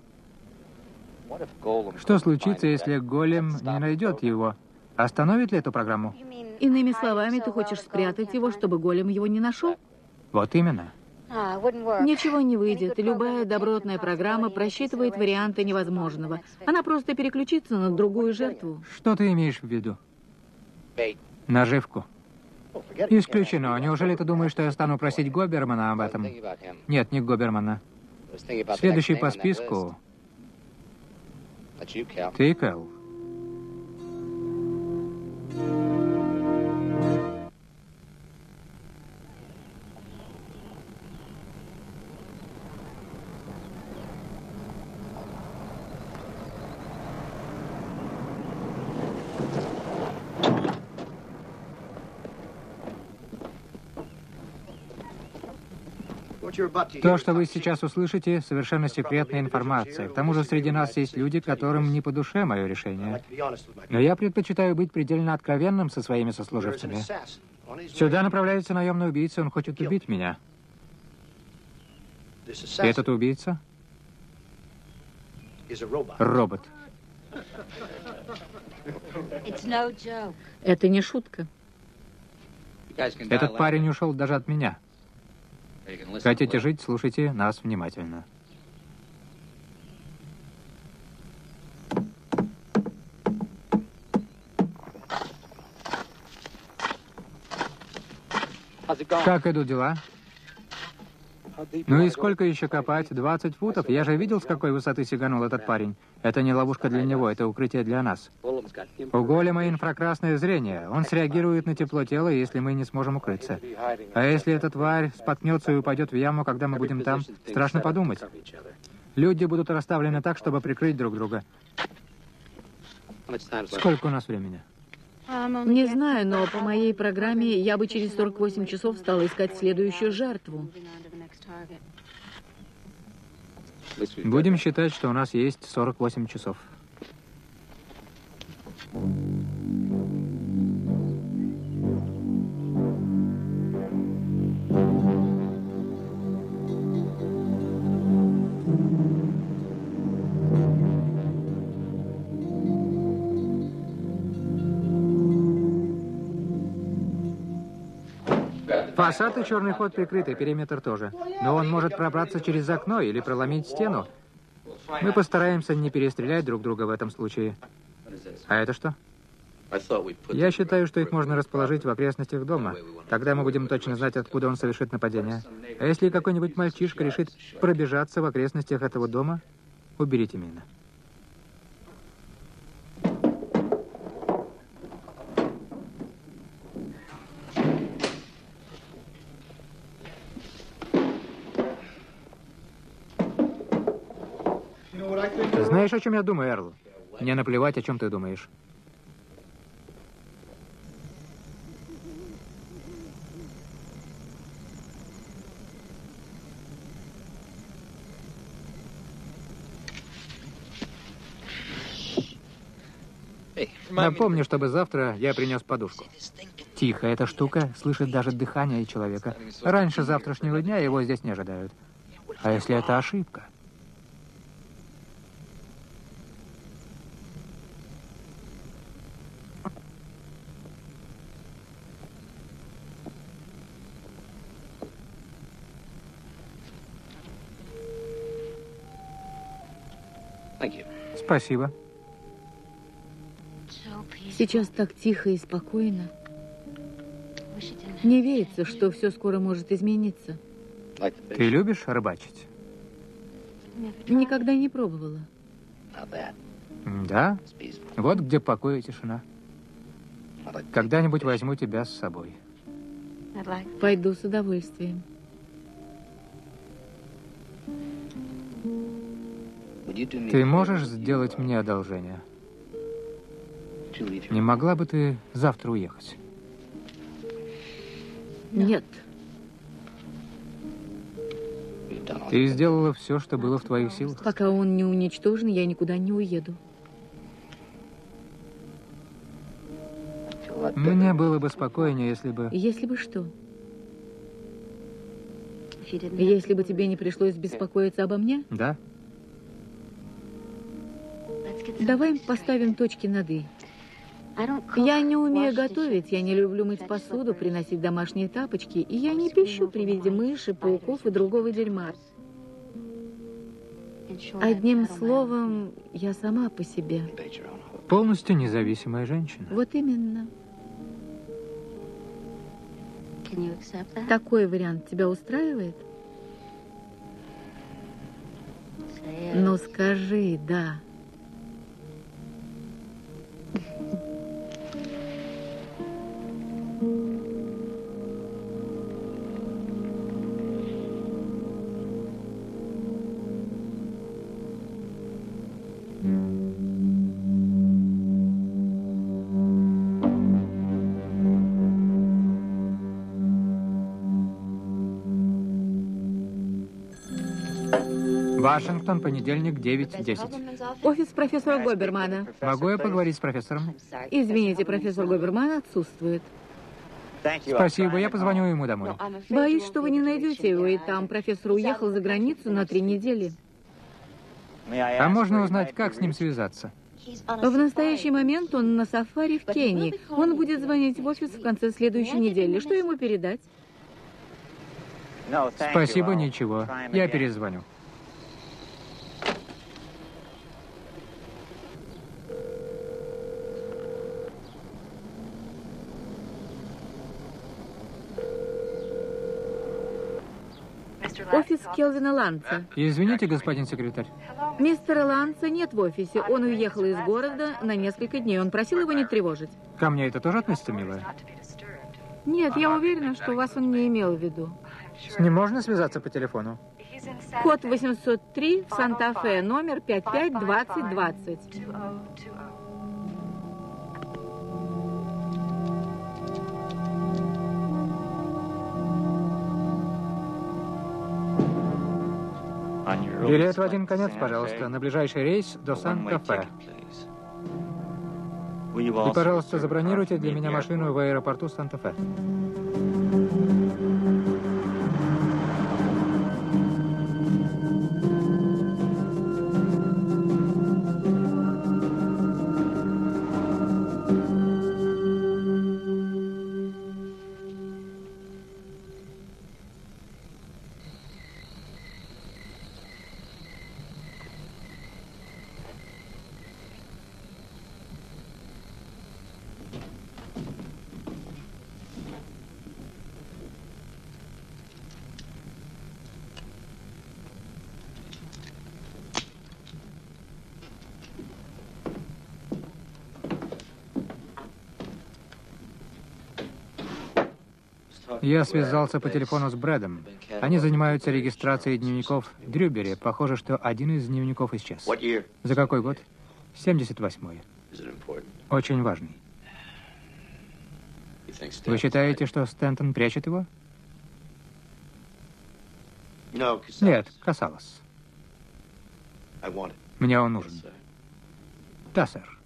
Что случится, если Голем не найдет его? Остановит ли эту программу? Иными словами, ты хочешь спрятать его, чтобы Голем его не нашел? Вот именно. Ничего не выйдет. Любая добротная программа просчитывает варианты невозможного. Она просто переключится на другую жертву. Что ты имеешь в виду? Наживку. Исключено. Неужели ты думаешь, что я стану просить Гобермана об этом? Нет, не Гобермана. Следующий по списку... Ты, Кэл. То, что вы сейчас услышите, совершенно секретная информация. К тому же среди нас есть люди, которым не по душе мое решение. Но я предпочитаю быть предельно откровенным со своими сослуживцами. Сюда направляется наемный убийца, он хочет убить меня. Этот убийца? Робот. Это не шутка. Этот парень ушел даже от меня. Хотите жить, слушайте нас внимательно. Как идут дела? Ну и сколько еще копать? 20 футов? Я же видел, с какой высоты сиганул этот парень. Это не ловушка для него, это укрытие для нас. У голема инфракрасное зрение. Он среагирует на тепло тела, если мы не сможем укрыться. А если эта тварь споткнется и упадет в яму, когда мы будем там, страшно подумать. Люди будут расставлены так, чтобы прикрыть друг друга. Сколько у нас времени? Не знаю, но по моей программе я бы через 48 часов стала искать следующую жертву. Будем считать, что у нас есть 48 часов. Фасад и черный ход прикрыты, периметр тоже. Но он может пробраться через окно или проломить стену. Мы постараемся не перестрелять друг друга в этом случае. А это что? Я считаю, что их можно расположить в окрестностях дома. Тогда мы будем точно знать, откуда он совершит нападение. А если какой-нибудь мальчишка решит пробежаться в окрестностях этого дома, уберите мины. Знаешь, о чем я думаю, Эрл? Мне наплевать, о чем ты думаешь. Напомни, чтобы завтра я принес подушку. Тихо, эта штука слышит даже дыхание человека. Раньше завтрашнего дня его здесь не ожидают. А если это ошибка? Спасибо. Сейчас так тихо и спокойно. Не верится, что все скоро может измениться. Ты любишь рыбачить? Никогда не пробовала. Да? Вот где покой и тишина. Когда-нибудь возьму тебя с собой. Пойду с удовольствием. Ты можешь сделать мне одолжение? Не могла бы ты завтра уехать? Нет. Ты сделала все, что было в твоих силах. Пока он не уничтожен, я никуда не уеду. Мне было бы спокойнее, если бы... Если бы что? Если бы тебе не пришлось беспокоиться обо мне? Да. Давай поставим точки над «и». Я не умею готовить, я не люблю мыть посуду, приносить домашние тапочки, и я не пищу при виде мыши, пауков и другого дерьма. Одним словом, я сама по себе. Полностью независимая женщина. Вот именно. Такой вариант тебя устраивает? Ну скажи, да. Mm-hmm. Вашингтон, понедельник, 9.10. Офис профессора Гобермана. Могу я поговорить с профессором? Извините, профессор Гоберман отсутствует. Спасибо, я позвоню ему домой. Боюсь, что вы не найдете его, и там профессор уехал за границу на три недели. А можно узнать, как с ним связаться? В настоящий момент он на сафари в Кении. Он будет звонить в офис в конце следующей недели. Что ему передать? Спасибо, ничего. Я перезвоню. Офис Келвина Ланца. Извините, господин секретарь. Мистера Ланца нет в офисе. Он уехал из города на несколько дней. Он просил его не тревожить. Ко мне это тоже относится, милая? Нет, я уверена, что вас он не имел в виду. С ним можно связаться по телефону? Код 803 в Санта-Фе, номер 552020. Билет в один конец, пожалуйста, на ближайший рейс до Санта-Фе. И, пожалуйста, забронируйте для меня машину в аэропорту Санта-Фе. Я связался по телефону с Брэдом. Они занимаются регистрацией дневников Дрюбери. Похоже, что один из дневников исчез. За какой год? 78-й. Очень важный. Вы считаете, что Стэнтон прячет его? Нет, Касалас. Мне он нужен. Да, сэр.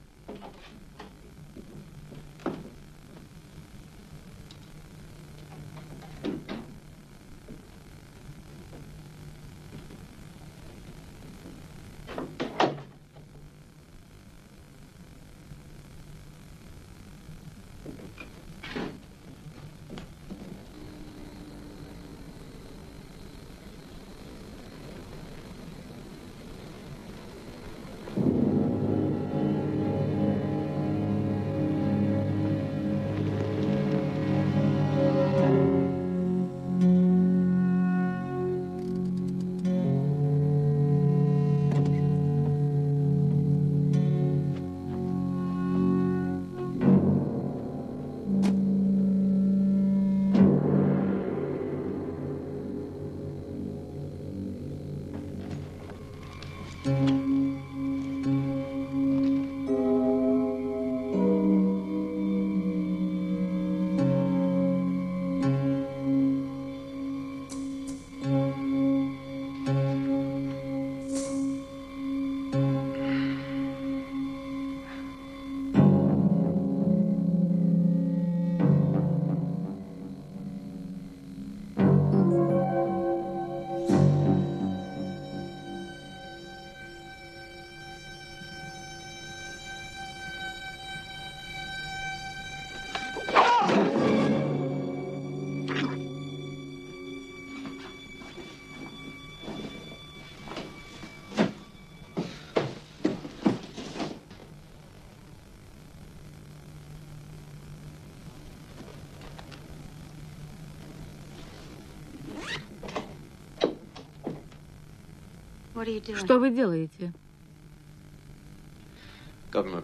Что вы делаете?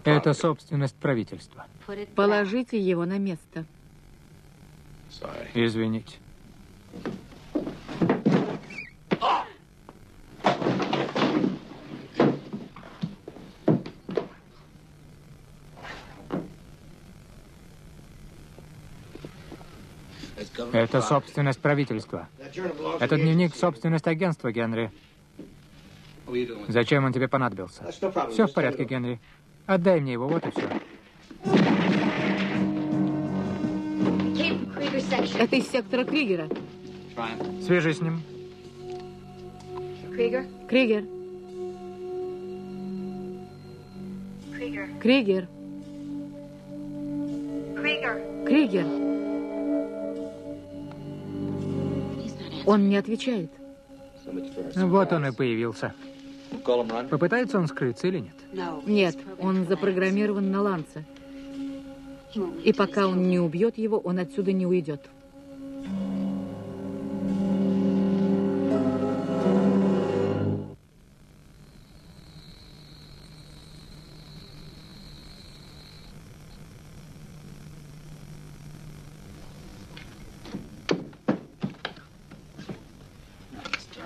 Это собственность правительства. Положите его на место. Извините. Это собственность правительства. Это дневник собственность агентства, Генри. Зачем он тебе понадобился? Все в порядке, Генри. Отдай мне его, вот и все. Это из сектора Кригера. Свяжись с ним. Кригер? Кригер. Кригер. Кригер. Он не отвечает. Вот он и появился. Попытается он скрыться или нет? Нет, он запрограммирован на Ланце. И пока он не убьет его, он отсюда не уйдет.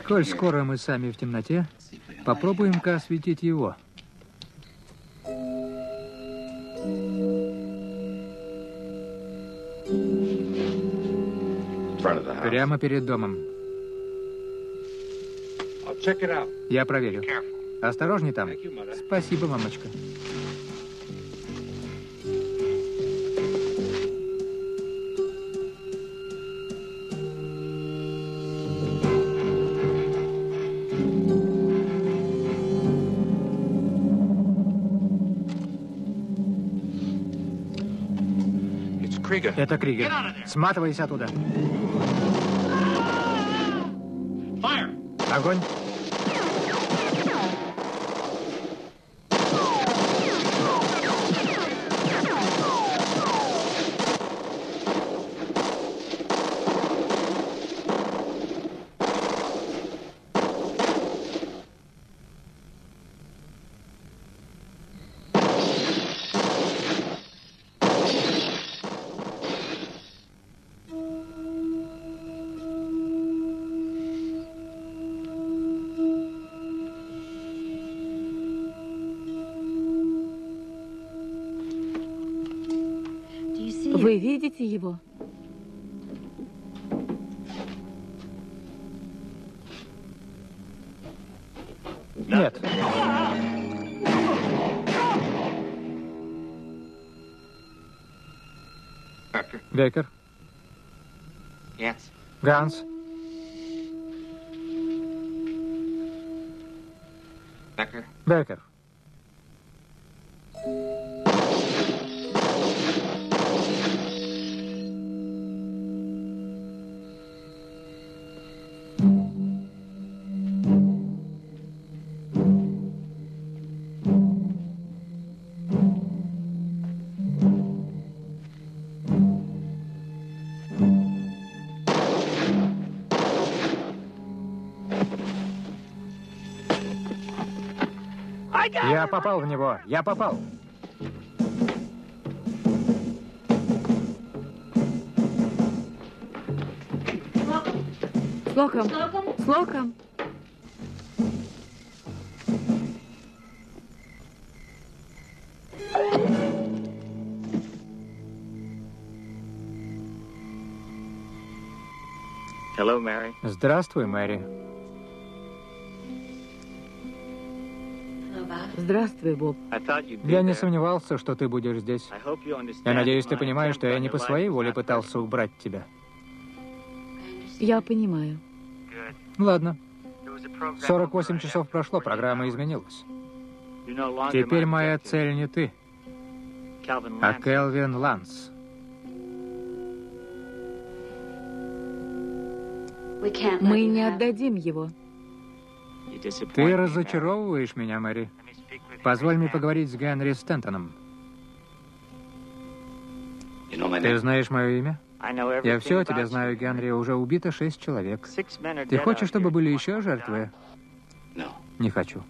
Коль скоро мы сами в темноте, попробуем-ка осветить его. Прямо перед домом. Я проверю. Осторожней там. Спасибо, мамочка. Это Кригер. Сматывайся оттуда. Огонь. Braans. Becker. werker Я попал. Слоком. Слоком. Здравствуй, Мэри. Здравствуй, Боб. Я не сомневался, что ты будешь здесь. Я надеюсь, ты понимаешь, что я не по своей воле пытался убрать тебя. Я понимаю. Ладно. 48 часов прошло, программа изменилась. Теперь моя цель не ты, а Келвин Ланс. Мы не отдадим его. Ты разочаровываешь меня, Мэри. Позволь мне поговорить с Генри Стентоном. Ты знаешь мое имя? Я все о тебе знаю, Генри. Уже убито шесть человек. Ты хочешь, чтобы были еще жертвы? Не хочу.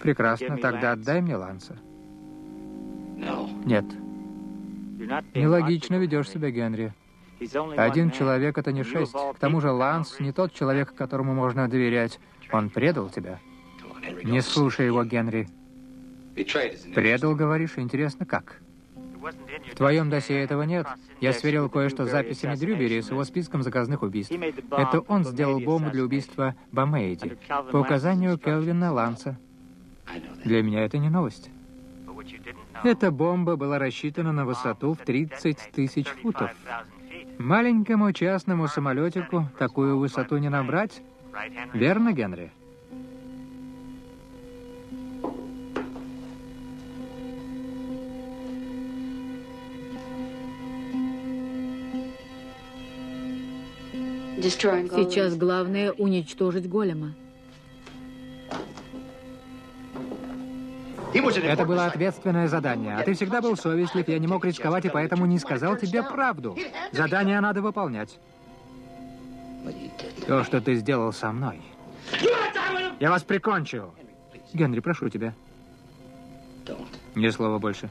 Прекрасно, тогда отдай мне Ланса. Нет. Нелогично ведешь себя, Генри. Один человек — это не шесть. К тому же Ланс не тот человек, которому можно доверять. Он предал тебя. Не слушай его, Генри. Предал, говоришь? Интересно, как? В твоем досье этого нет. Я сверил кое-что с записями Дрюбери с его списком заказных убийств. Это он сделал бомбу для убийства Бамейди по указанию Келвина Ланса. Для меня это не новость. Эта бомба была рассчитана на высоту в 30 тысяч футов. Маленькому частному самолетику такую высоту не набрать. Верно, Генри? Сейчас главное уничтожить голема. Это было ответственное задание, а ты всегда был совестлив, я не мог рисковать и поэтому не сказал тебе правду. Задание надо выполнять. То, что ты сделал со мной. Я вас прикончу. Генри, прошу тебя. Ни слова больше.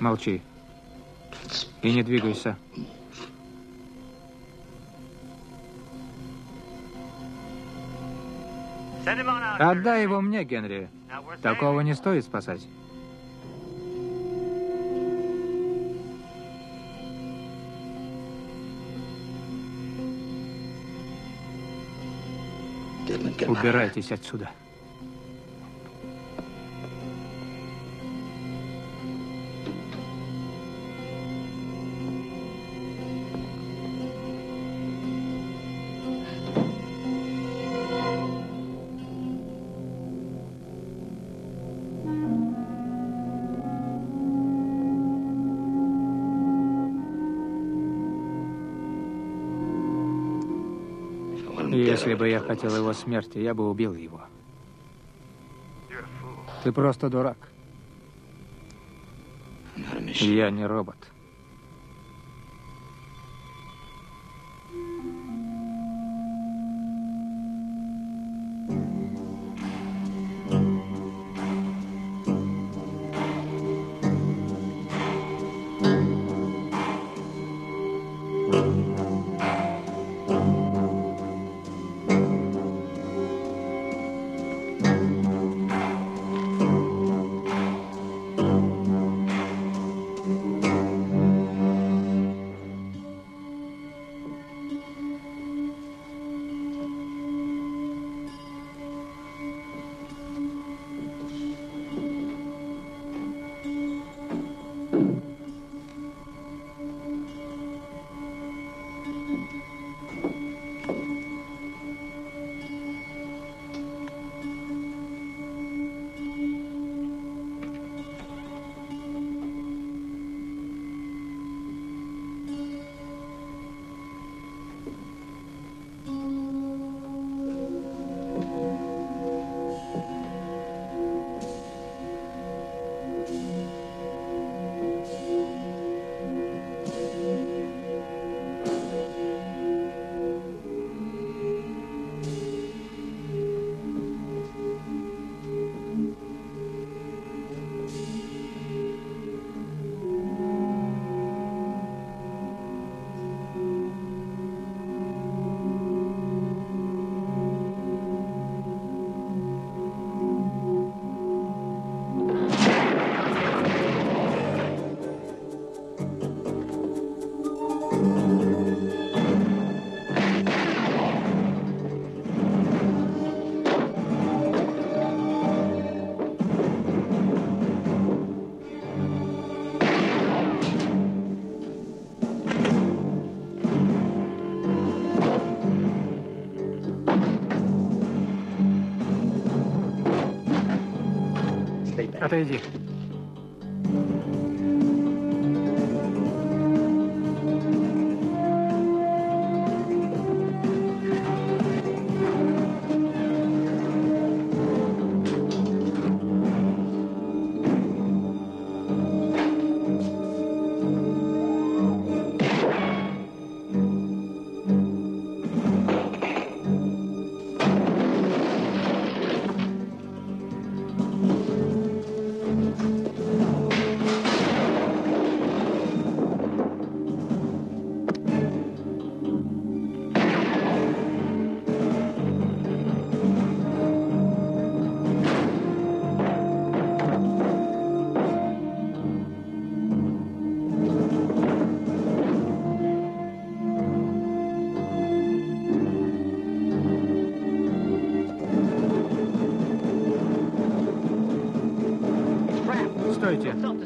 Молчи. И не двигайся. Отдай его мне, Генри. Такого не стоит спасать. Убирайтесь отсюда. Если бы я хотел его смерти, я бы убил его. Ты просто дурак. Я не робот. 背景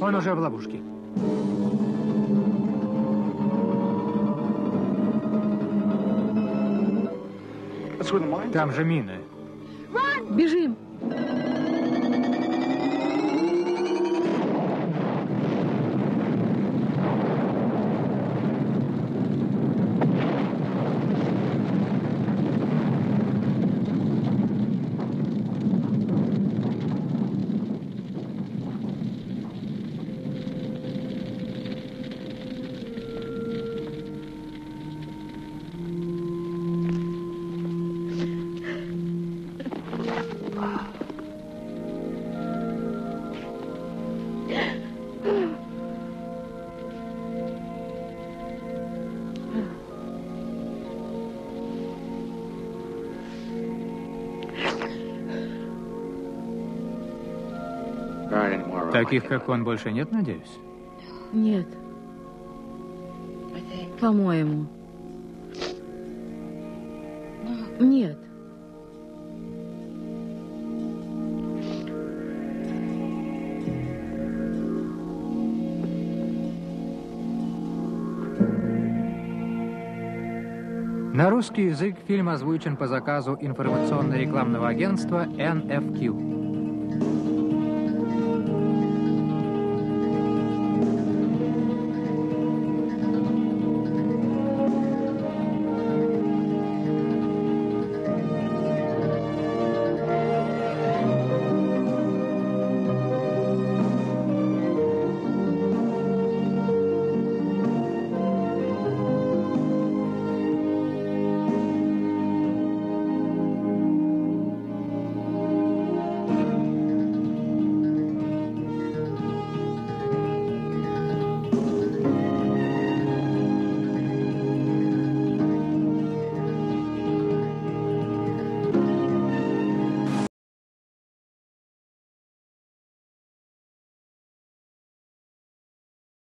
он уже в ловушке. Там же мины. Таких, как он, больше нет, надеюсь? Нет. По-моему. Нет. На русский язык фильм озвучен по заказу информационно-рекламного агентства NFQ.